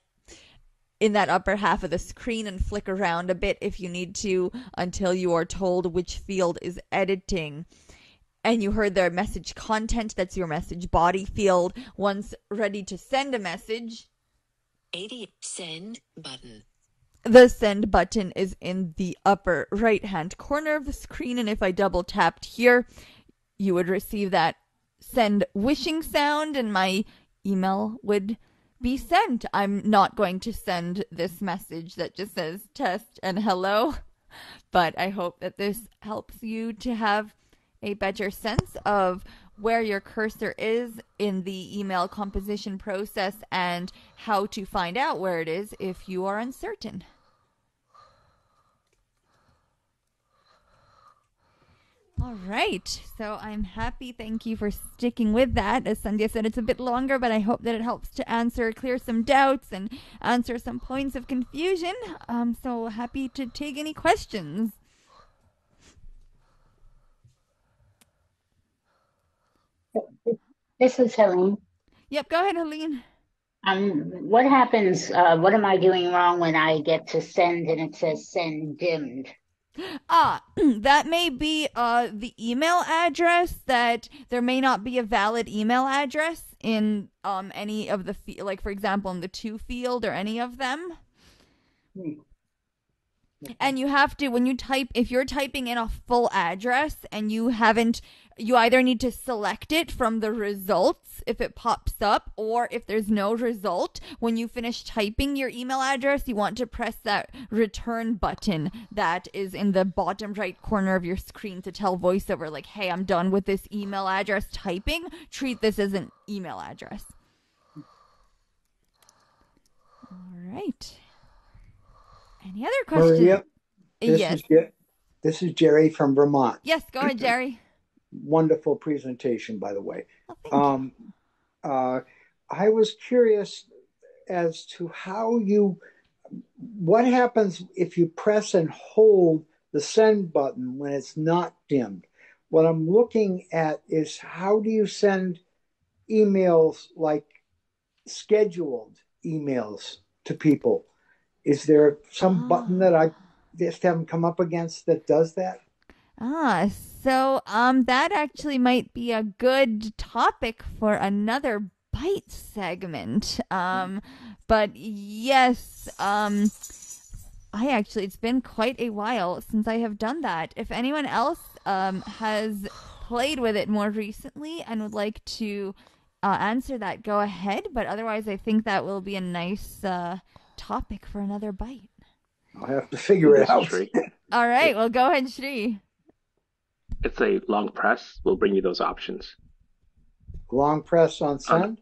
in that upper half of the screen and flick around a bit if you need to until you are told which field is editing. And you heard their message content, that's your message body field. Once ready to send a message, 80. Send button. the send button is in the upper right hand corner of the screen. And if I double tapped here, you would receive that send wishing sound, and my email would be sent. I'm not going to send this message that just says test and hello, *laughs* but I hope that this helps you to have a better sense of where your cursor is in the email composition process and how to find out where it is if you are uncertain. All right. So I'm happy. Thank you for sticking with that. As Sandhya said, it's a bit longer, but I hope that it helps to answer, clear some doubts, and answer some points of confusion. Um, so happy to take any questions. This is Helene. Yep. Go ahead, Helene. Um, what happens? Uh, what am I doing wrong when I get to send and it says send dimmed? *gasps* Ah, *clears throat* that may be uh the email address that there may not be a valid email address in um any of the fe- like for example in the to field or any of them. And you have to when you type if you're typing in a full address and you haven't you either need to select it from the results if it pops up or if there's no result when you finish typing your email address you want to press that return button that is in the bottom right corner of your screen to tell voiceover like hey i'm done with this email address typing. Treat this as an email address. All right any other questions Maria, this yes is this is Jerry from Vermont. yes go ahead jerry Wonderful presentation, by the way. Um, uh, I was curious as to how you, what happens if you press and hold the send button when it's not dimmed. What I'm looking at is how do you send emails like scheduled emails to people? Is there some button that I just haven't come up against that does that? Ah, so um that actually might be a good topic for another bite segment. Um but yes, um I actually it's been quite a while since I have done that. If anyone else um has played with it more recently and would like to uh, answer that, go ahead, but otherwise I think that will be a nice uh topic for another bite. I'll have to figure it out. *laughs* All right, well go ahead, Shree. It's a long press. We'll bring you those options Long press on send.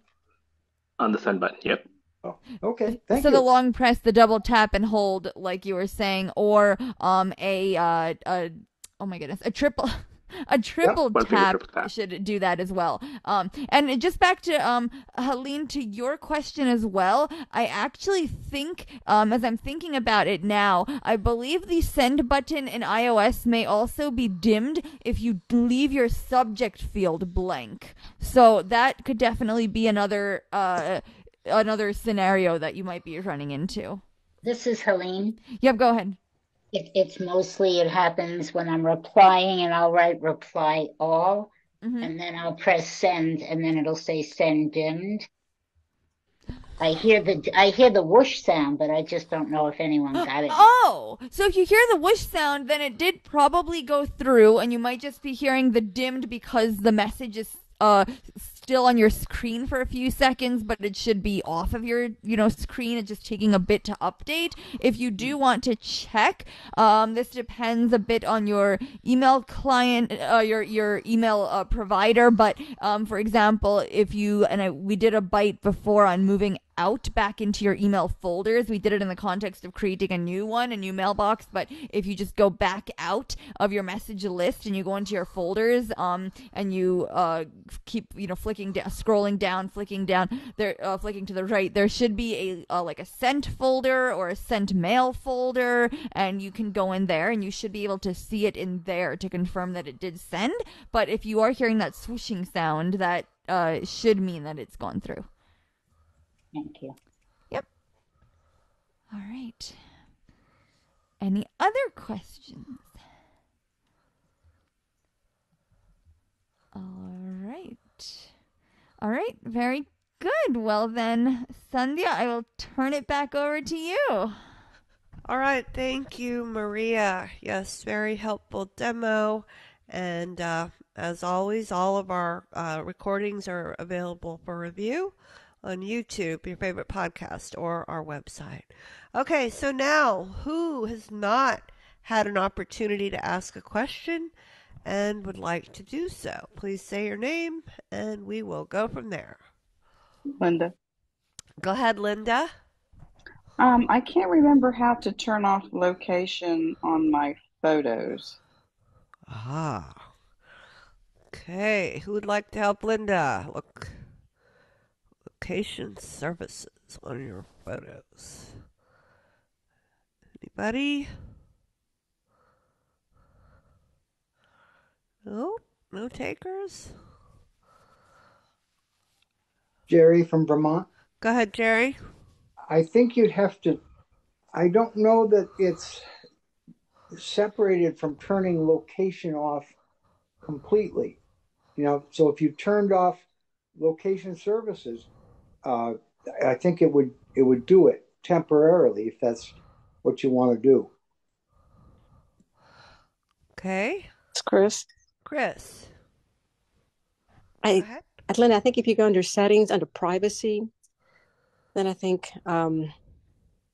on the send button. Yep. Oh, Okay, thank so you. the long press, the double tap and hold, like you were saying, or um a uh a oh my goodness, a triple. A triple one finger tap, triple tap. should do that as well. Um, and just back to um, Helene, to your question as well. I actually think, um, as I'm thinking about it now, I believe the send button in iOS may also be dimmed if you leave your subject field blank. So that could definitely be another uh another scenario that you might be running into. This is Helene. Yep, go ahead. It, it's mostly, it happens when I'm replying and I'll write reply all, Mhm. and then I'll press send, and then it'll say send dimmed. I hear the I hear the whoosh sound, but I just don't know if anyone got it. Oh, so if you hear the whoosh sound, then it did probably go through, and you might just be hearing the dimmed because the message is uh still on your screen for a few seconds, but it should be off of your you know screen. It's just taking a bit to update. If you do want to check, um, this depends a bit on your email client, uh, your your email uh, provider. But um, for example, if you and I, we did a bite before on moving out back into your email folders. We did it in the context of creating a new one, a new mailbox. But if you just go back out of your message list and you go into your folders, um, and you uh keep you know flicking down, scrolling down, flicking down, there, uh, flicking to the right, there should be a uh, like a sent folder or a sent mail folder, and you can go in there and you should be able to see it in there to confirm that it did send. But if you are hearing that swooshing sound, that uh should mean that it's gone through. Thank you. Yep. All right. Any other questions? All right. All right. Very good. Well, then, Sandhya, I will turn it back over to you. All right, thank you, Maria. Yes, very helpful demo. And uh, as always, all of our uh, recordings are available for review on YouTube, your favorite podcast, or our website. Okay, so now who has not had an opportunity to ask a question and would like to do so? Please say your name and we will go from there. Linda. Go ahead, Linda. Um, I can't remember how to turn off location on my photos. Ah. Okay, who would like to help Linda? Look, location services on your photos. Anybody? No, no takers. Jerry from Vermont. Go ahead, Jerry. I think you'd have to. I don't know that it's separated from turning location off completely. You know, so if you turned off location services, uh, I think it would it would do it temporarily if that's what you want to do. Okay. It's Chris. Chris. I, Atlanta, I think if you go under settings, under privacy, then I think, um,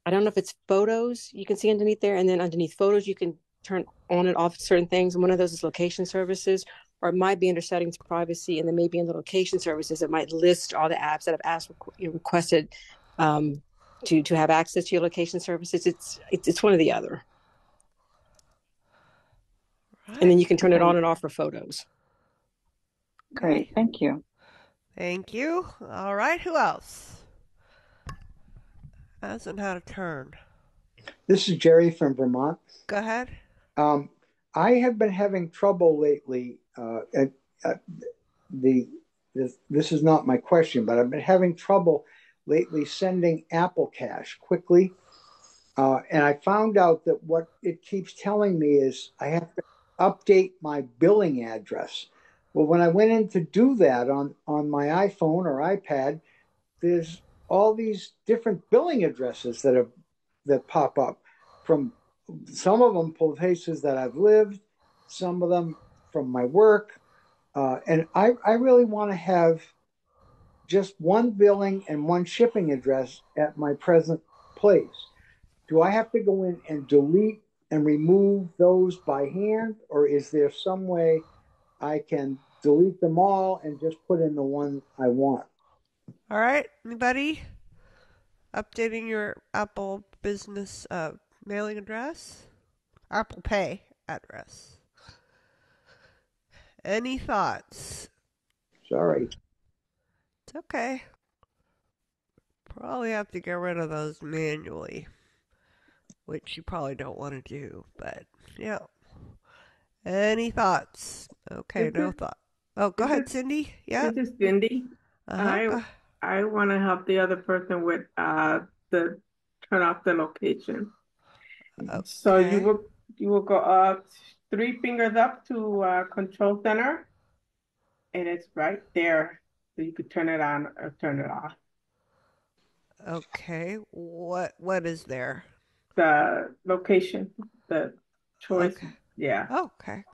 I don't know if it's photos you can see underneath there. And then underneath photos, you can turn on and off certain things. And one of those is location services, or it might be under settings privacy. And then maybe in the location services, it might list all the apps that have asked, you know, requested um, to, to have access to your location services. It's, it's, it's one or the other. And then you can turn it on and off for photos. Great, thank you. Thank you. All right, who else? Hasn't had a turn. This is Jerry from Vermont. Go ahead. Um, I have been having trouble lately. Uh, at the this, this is not my question, but I've been having trouble lately sending Apple Cash quickly. Uh, and I found out that what it keeps telling me is I have to update my billing address. Well, when I went in to do that on, on my iPhone or iPad, there's all these different billing addresses that have that pop up from some of them places that I've lived, some of them from my work, uh, and I, I really want to have just one billing and one shipping address at my present place. Do I have to go in and delete and remove those by hand, or is there some way I can delete them all and just put in the one I want? All right, anybody updating your Apple business uh, mailing address? Apple Pay address. Any thoughts? Sorry. It's okay. Probably have to get rid of those manually, which you probably don't want to do, but yeah. Any thoughts? Okay, no thought. Oh, go ahead, Cindy. Yeah. This is Cindy. Uh-huh. I I want to help the other person with uh the turn off the location. Okay. So you will you will go up three fingers up to uh, control center, and it's right there. So you could turn it on or turn it off. Okay. What what is there? The location, the choice. Yeah. Okay.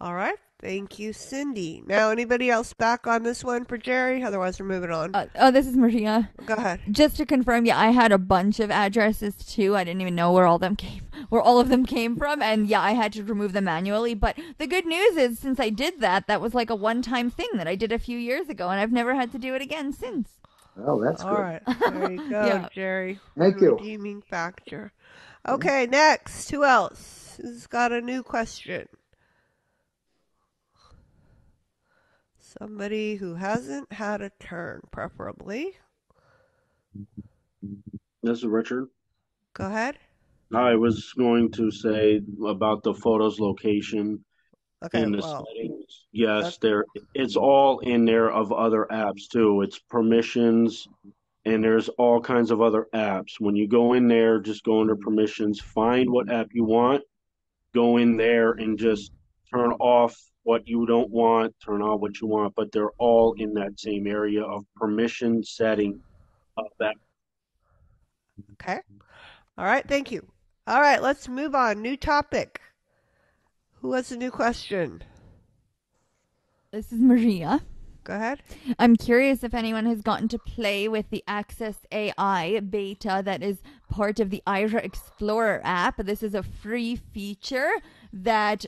All right. Thank you, Cindy. Now, anybody else back on this one for Jerry? Otherwise, we're moving on. Uh, oh, this is Maria. Go ahead. Just to confirm, yeah, I had a bunch of addresses too. I didn't even know where all them came, *laughs* where all of them came from, and yeah, I had to remove them manually. But the good news is, since I did that, that was like a one-time thing that I did a few years ago, and I've never had to do it again since. Oh, that's All good. right. There you *laughs* go, Yeah. Jerry. Thank you. Redeeming factor. Okay, next. Who else has got a new question? Somebody who hasn't had a turn, preferably. This is Richard. Go ahead. I was going to say about the photos location Okay, in the well, settings. Yes, there it's all in there of other apps too. It's permissions and there's all kinds of other apps. When you go in there, just go under permissions, find what app you want, go in there and just turn off what you don't want, turn on what you want, but they're all in that same area of permission setting of that Okay. All right, thank you. All right, let's move on. New topic. Who has a new question? This is Maria. Go ahead. I'm curious if anyone has gotten to play with the Access AI beta that is part of the Aira Explorer app. This is a free feature that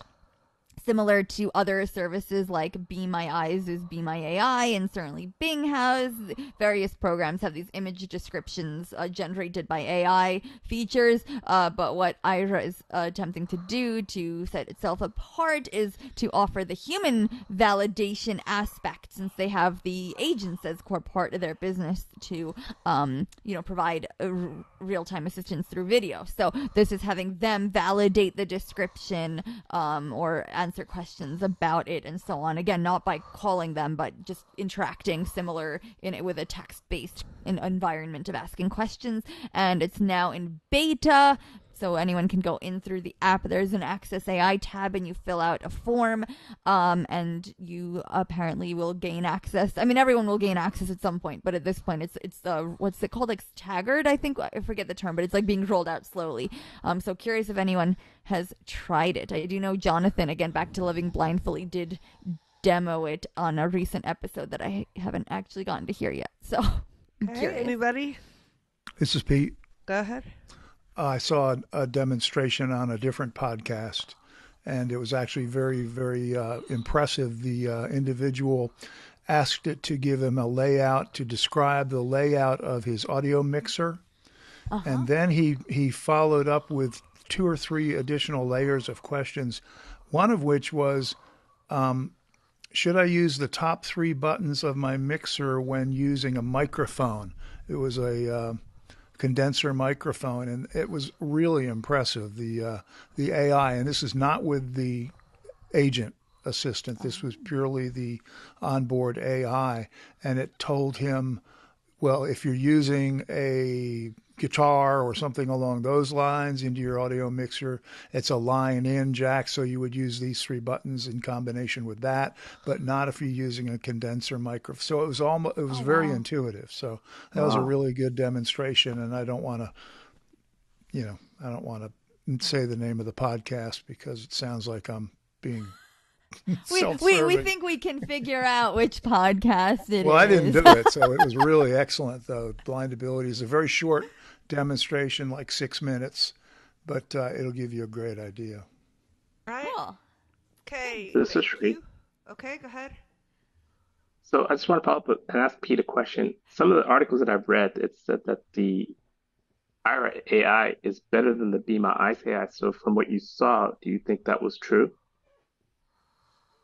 similar to other services like Be My Eyes is Be My AI and certainly Bing has. Various programs have these image descriptions uh, generated by AI features uh, but what Aira is uh, attempting to do to set itself apart is to offer the human validation aspect since they have the agents as core part of their business to um, you know provide a r- real-time assistance through video. So this is having them validate the description um, or answer answer questions about it and so on. Again, not by calling them, but just interacting similar in it with a text-based environment of asking questions. And it's now in beta so anyone can go in through the app. There's an Access AI tab, and you fill out a form, um, and you apparently will gain access. I mean, everyone will gain access at some point, but at this point, it's it's uh, what's it called? Like staggered, I think. I forget the term, but it's like being rolled out slowly. Um, so curious if anyone has tried it. I do know Jonathan, again, back to living blindfully, did demo it on a recent episode that I haven't actually gotten to hear yet. So, *laughs* I'm Okay, anybody? This is Pete. Go ahead. I saw a, demonstration on a different podcast, and it was actually very, very uh, impressive. The uh, individual asked it to give him a layout to describe the layout of his audio mixer, and then he he followed up with two or three additional layers of questions. One of which was, um, should I use the top three buttons of my mixer when using a microphone? It was a uh, condenser microphone, and it was really impressive. The uh, the AI, and this is not with the agent assistant. This was purely the onboard AI, and it told him, well, if you're using a guitar or something along those lines into your audio mixer, it's a line in jack, so you would use these three buttons in combination with that, but not if you're using a condenser microphone. So it was almost it was oh, very wow. intuitive. So that was a really good demonstration, and I don't want to, you know, I don't want to say the name of the podcast because it sounds like I'm being *laughs* We, we, we think we can figure out which podcast it is. Well, I didn't do it, so it *laughs* was really excellent. Though blind ability is a very short demonstration, like six minutes, but uh, it'll give you a great idea. Right. Okay. This is thank you. Okay, go ahead. So I just want to follow up and ask Pete a question. Some of the articles that I've read, it said that the Aira AI is better than the Be My Eyes AI. So from what you saw, do you think that was true?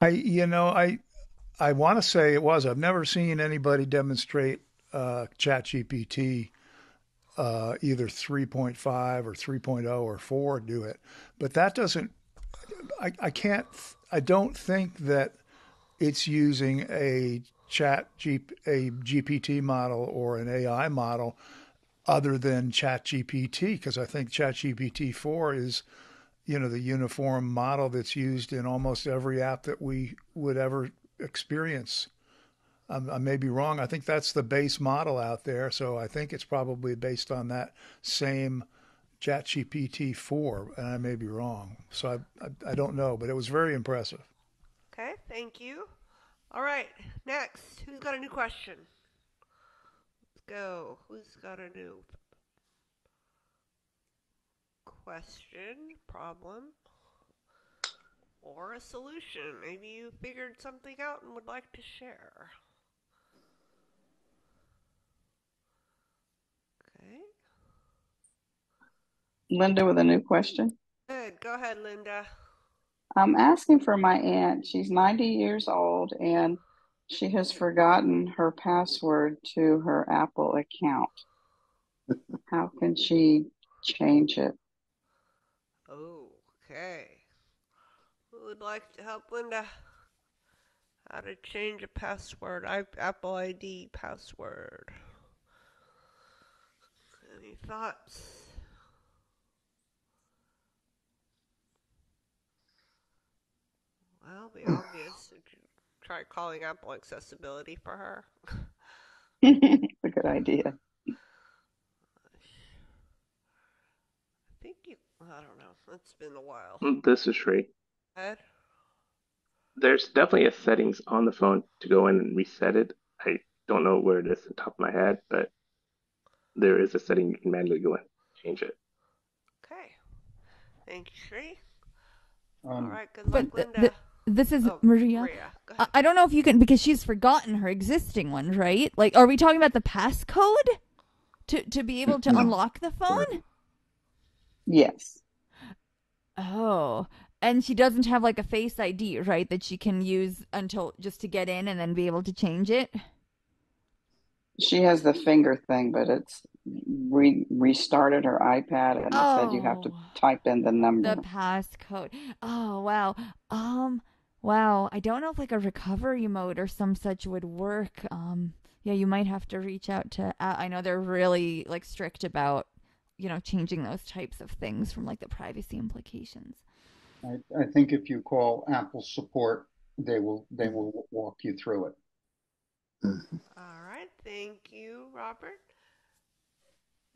I, you know, I, I want to say it was. I've never seen anybody demonstrate uh, ChatGPT uh, either 3.5 or 3.0 or 4 do it, but that doesn't. I, I can't. I don't think that it's using a chat G, a GPT model or an AI model other than chat GPT because I think chat GPT 4 is you know the uniform model that's used in almost every app that we would ever experience um, I may be wrong. I think that's the base model out there. So I think it's probably based on that same ChatGPT 4, and I may be wrong. So I, I, I don't know, but it was very impressive. Okay, thank you. All right, next. Who's got a new question? Let's go. Who's got a new question, problem, or a solution? Maybe you figured something out and would like to share. Okay. Linda with a new question. Good. Go ahead, Linda. I'm asking for my aunt. She's 90 years old and she has forgotten her password to her Apple account. How can she change it? Okay. Who would like to help Linda? How to change a password? I, Apple ID password. Any thoughts? Well, the *laughs* obvious. Did try calling Apple accessibility for her? It's a good idea. I think you. I don't know. It's been a while. Mm, this is Shree. Ed? There's definitely a settings on the phone to go in and reset it. I don't know where it is on top of my head, but there is a setting you can manually go in and change it. Okay. Thank you, Shree. Um, All right. Good luck, th- Linda. th- this is Oh, Maria. Maria, I-, I don't know if you can because she's forgotten her existing one, right? Like, are we talking about the passcode to to be able to No. unlock the phone? Yes. Oh, and she doesn't have like a face ID, right? That she can use until just to get in and then be able to change it. She has the finger thing, but it's re restarted her iPad and it said you have to Oh, type in the number. the passcode. Oh, wow. Um, wow. I don't know if like a recovery mode or some such would work. Um, yeah, you might have to reach out to. Uh, I know they're really like strict about, you know, changing those types of things from like the privacy implications. I, I think if you call Apple support, they will they will walk you through it. All right, thank you, Robert.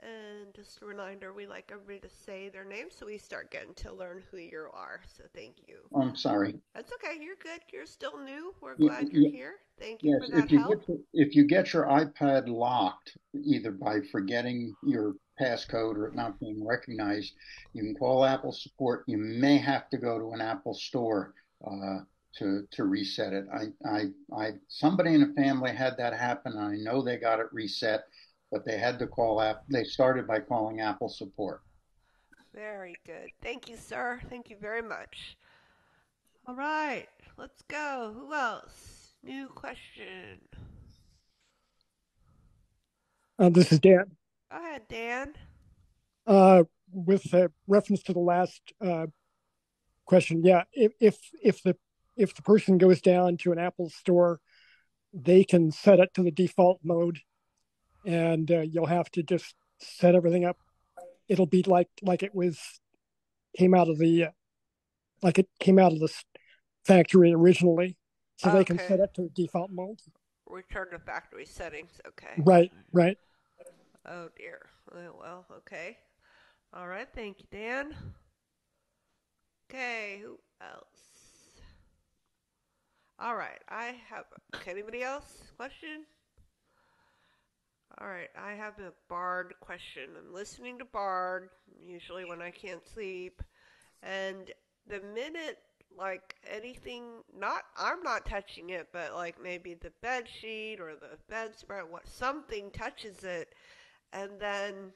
And just a reminder, we like everybody to say their name so we start getting to learn who you are. So thank you. I'm sorry. That's okay. You're good. You're still new. We're glad you're y- here. Thank you Yes, for that if you help. get your- if you get your iPad locked, either by forgetting your passcode or it not being recognized, you can call Apple support. You may have to go to an Apple store uh, to to reset it. I I I somebody in the family had that happen. and I know they got it reset, but they had to call app. They started by calling Apple support. Very good. Thank you, sir. Thank you very much. All right, let's go. Who else? New question. Uh, this is Dan. Go ahead, Dan. Uh, with reference to the last uh, question, yeah, if, if if the if the person goes down to an Apple store, they can set it to the default mode, and uh, you'll have to just set everything up. It'll be like like it was came out of the uh, like it came out of the factory originally, so they can set it to the default mode. Return to factory settings. Okay. Right, right. Oh dear. Well, okay. All right. Thank you, Dan. Okay. Who else? All right. I have. Okay. Anybody else? Question? All right. I have a Bard question. I'm listening to Bard usually when I can't sleep, and the minute like anything not I'm not touching it, but like maybe the bed sheet or the bedspread, what something touches it, and then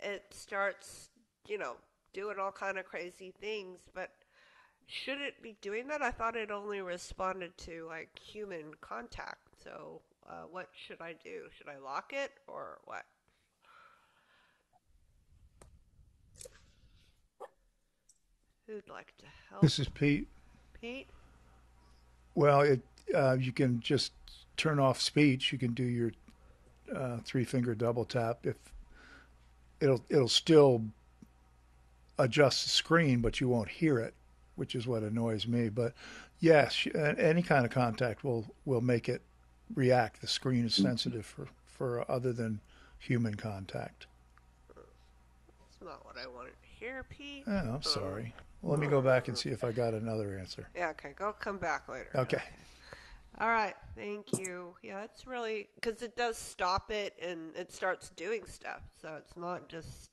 it starts, you know, doing all kind of crazy things. But should it be doing that? I thought it only responded to like human contact. So uh, what should I do? Should I lock it or what? Who'd like to help? This is Pete. Pete. Well, it uh, you can just turn off speech. You can do your uh, three finger double tap. If it'll it'll still adjust the screen, but you won't hear it, which is what annoys me. But yes, uh, any kind of contact will will make it react. The screen is mm-hmm. sensitive for for other than human contact. That's not what I wanted to hear, Pete. Oh, I'm um, sorry. Well, let me go back and see if I got another answer. Yeah, okay. Go come back later. Okay. All right. Thank you. Yeah, it's really because it does stop it and it starts doing stuff. So it's not just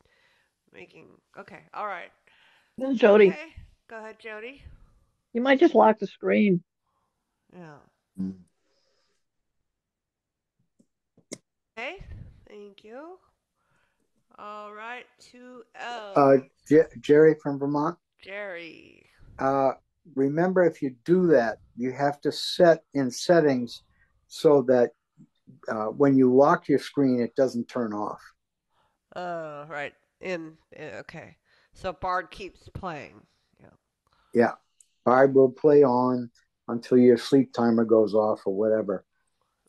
making. Okay. All right. Jody. Okay. Go ahead, Jody. You might just lock the screen. Yeah. Okay. Thank you. All right. Two L. Uh, J- Jerry from Vermont. Jerry. Uh, remember, if you do that, you have to set in settings so that uh, when you lock your screen, it doesn't turn off. Uh, right. In. in- Okay. So Bard keeps playing. Yeah. Yeah, I will play on until your sleep timer goes off or whatever.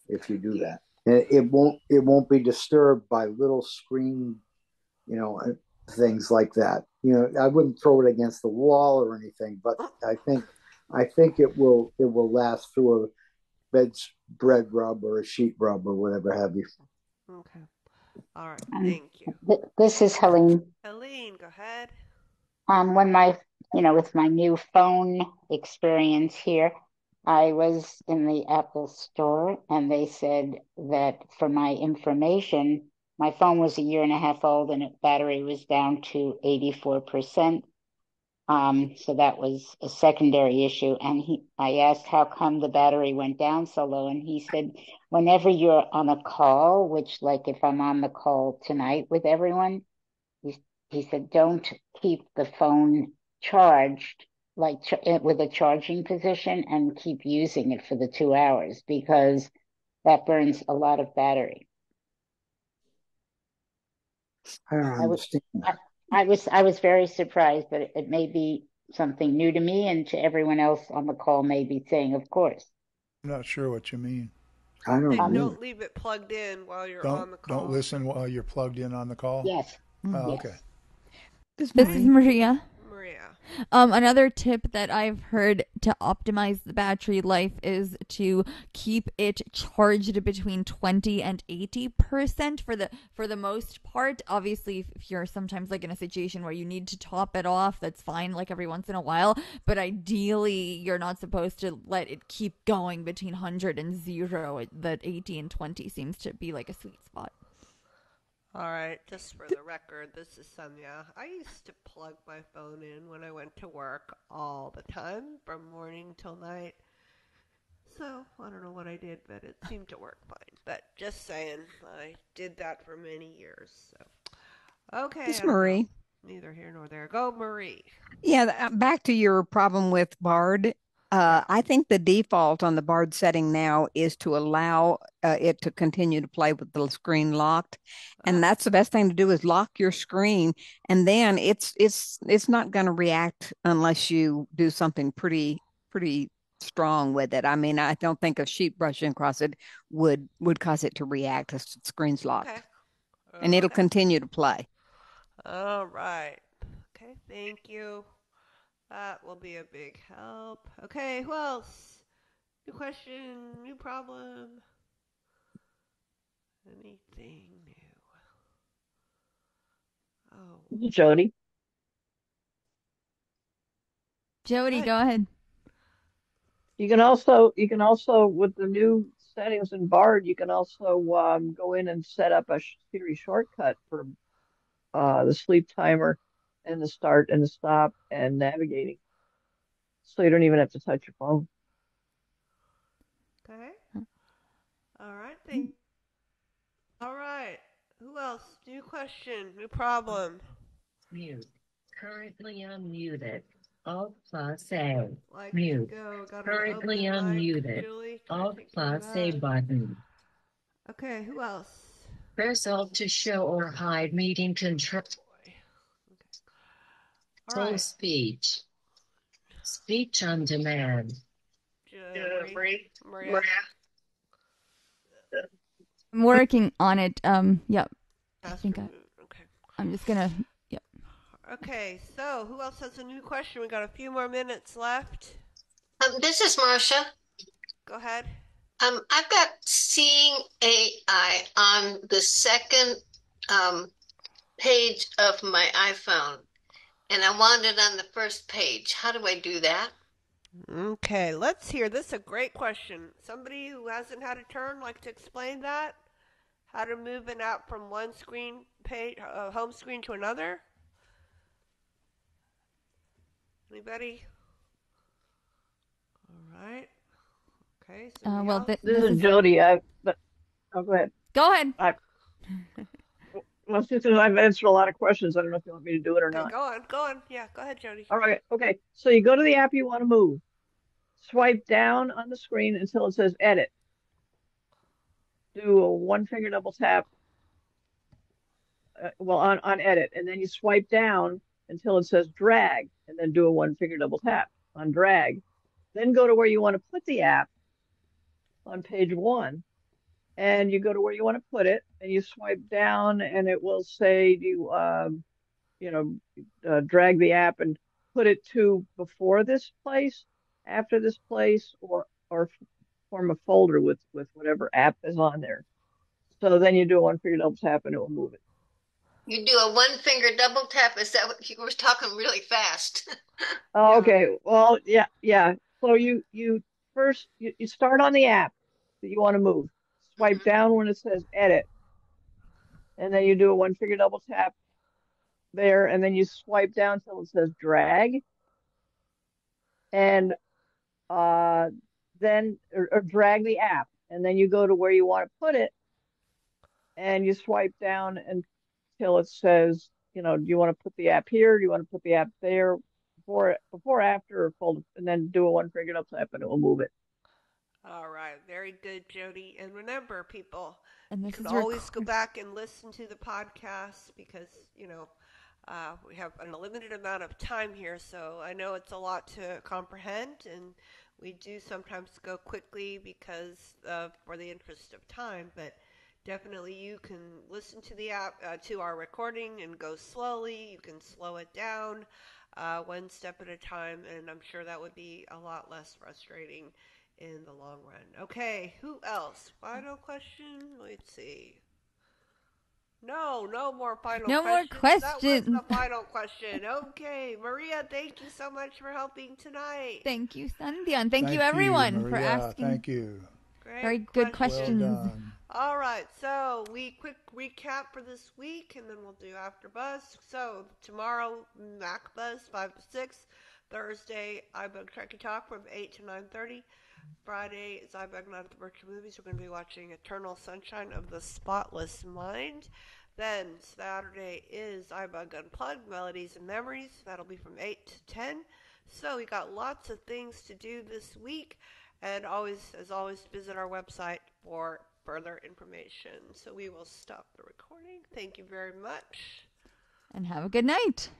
If you do that, and it won't it won't be disturbed by little screen, you know, uh, things like that. You know, I wouldn't throw it against the wall or anything, but I think I think it will it will last through a bedspread rub or a sheet rub or whatever have you. Okay. All right. Um, Thank you. this is Helene. Helene, go ahead. Um, when my, you know, with my new phone experience here, I was in the Apple store and they said that for my information, my phone was a year and a half old and its battery was down to 84%. Um, so that was a secondary issue. And he, I asked how come the battery went down so low, and he said, whenever you're on a call, which like if I'm on the call tonight with everyone, he, he said, don't keep the phone charged like ch- eh, with a charging position and keep using it for the two hours because that burns a lot of battery. I don't I was, understand I, I was, I was very surprised, but it, it may be something new to me and to everyone else on the call may be saying, of course. I'm not sure what you mean. I don't And know. don't leave it plugged in while you're on Don't the call. don't listen while you're plugged in on the call. Yes. Oh, Yes. okay. This is Maria. Um, another tip that I've heard to optimize the battery life is to keep it charged between 20 and 80% for the for the most part. Obviously, if you're sometimes like in a situation where you need to top it off, that's fine like every once in a while, but ideally you're not supposed to let it keep going between 100 and 0. That 80 and 20 seems to be like a sweet spot. All right, just for the record, this is Sonia. I used to plug my phone in when I went to work all the time, from morning till night. So I don't know what I did, but it seemed to work fine. But just saying, I did that for many years. So okay, It's I don't know. Marie. Neither here nor there. Go, Marie. Yeah, uh, back to your problem with Bard. Uh, I think the default on the Bard setting now is to allow uh, it to continue to play with the screen locked, and that's the best thing to do is lock your screen, and then it's it's it's not going to react unless you do something pretty pretty strong with it. I mean, I don't think a sheet brushing across it would would cause it to react if the screen's locked, Okay. and it'll continue to play. All right. Okay, thank you. That will be a big help. Okay, who else? New question, new problem. Anything new? Oh, Jody. Jody, go ahead. You can also you can also with the new settings in Bard, you can also um, go in and set up a sh- Siri shortcut for uh, the sleep timer and the start and the stop and navigating. So you don't even have to touch your phone. okay. Mm. All right, thank. All right. Who else? New question, new problem. Mute. Currently unmuted. Alt plus A. Like, Mute. go, got Currently unmuted. Julie, Alt take care of plus A button. Okay, who else? Press Alt to show or hide meeting control. All Full right. speech. Speech on demand. Ju- Marie. Maria. I'm working on it. Um, yep. I think I, okay. I'm just gonna. Yep. Okay, so who else has a new question? We got a few more minutes left. Um, this is Marcia. Go ahead. Um, I've got seeing AI on the second um, page of my iPhone, and I want it on the first page. How do I do that? Okay, let's hear. This is a great question. Somebody who hasn't had a turn like to explain that? How to move an app from one screen page, uh, home screen to another? Anybody? All right. Okay. Uh, well, else? thi- This is Jody. I, but, oh, go ahead. Go ahead. I, well, since I've answered a lot of questions, I don't know if you want me to do it or not. go on, go on. Yeah, go ahead, Jody. All right. Okay. So you go to the app you want to move. Swipe down on the screen until it says edit. Do a one finger double tap. Uh, well, on, on edit. And then you swipe down until it says drag. And then do a one finger double tap on drag. Then go to where you want to put the app on page one. And you go to where you want to put it. And you swipe down and it will say you, um, you know, uh, drag the app and put it to before this place, after this place, or or form a folder with with whatever app is on there. So then you do a one finger double tap and it will move it. You do a one finger double tap. Is that what you were talking really fast? *laughs* Oh, okay. Well, yeah, yeah. So you you first you, you start on the app that you want to move. Swipe down when it says edit, and then you do a one finger double tap there, and then you swipe down till it says drag, and uh, then or, or drag the app, and then you go to where you want to put it, and you swipe down until it says, you know, do you want to put the app here? Do you want to put the app there? Before, before, after, or fold, and then do a one finger double tap, and it will move it. All right, very good, Jody. And remember, people, And you can always go back and listen to the podcast because you know uh, we have an unlimited amount of time here. So I know it's a lot to comprehend, and we do sometimes go quickly because of for the interest of time. But definitely, you can listen to the app uh, to our recording and go slowly. You can slow it down. Uh, one step at a time, and I'm sure that would be a lot less frustrating in the long run. Okay, who else? Final question? Let's see. No, no more final No more questions. That was the final question. Okay, Maria, thank you so much for helping tonight. Thank you, Sandhya, and thank, you everyone for asking Thank you. Great very good questions. Well done. All right, so we quick recap for this week, and then we'll do after buzz. So tomorrow, Mac Buzz five to six. Thursday, iBug Trekkie Talk from eight to nine thirty. Friday is Night at the Virtual Movies. We're going to be watching Eternal Sunshine of the Spotless Mind. Then Saturday is iBug Unplugged Melodies and Memories. That'll be from eight to ten. So we got lots of things to do this week, and always, as always, visit our website for further information. So we will stop the recording. Thank you very much. And have a good night.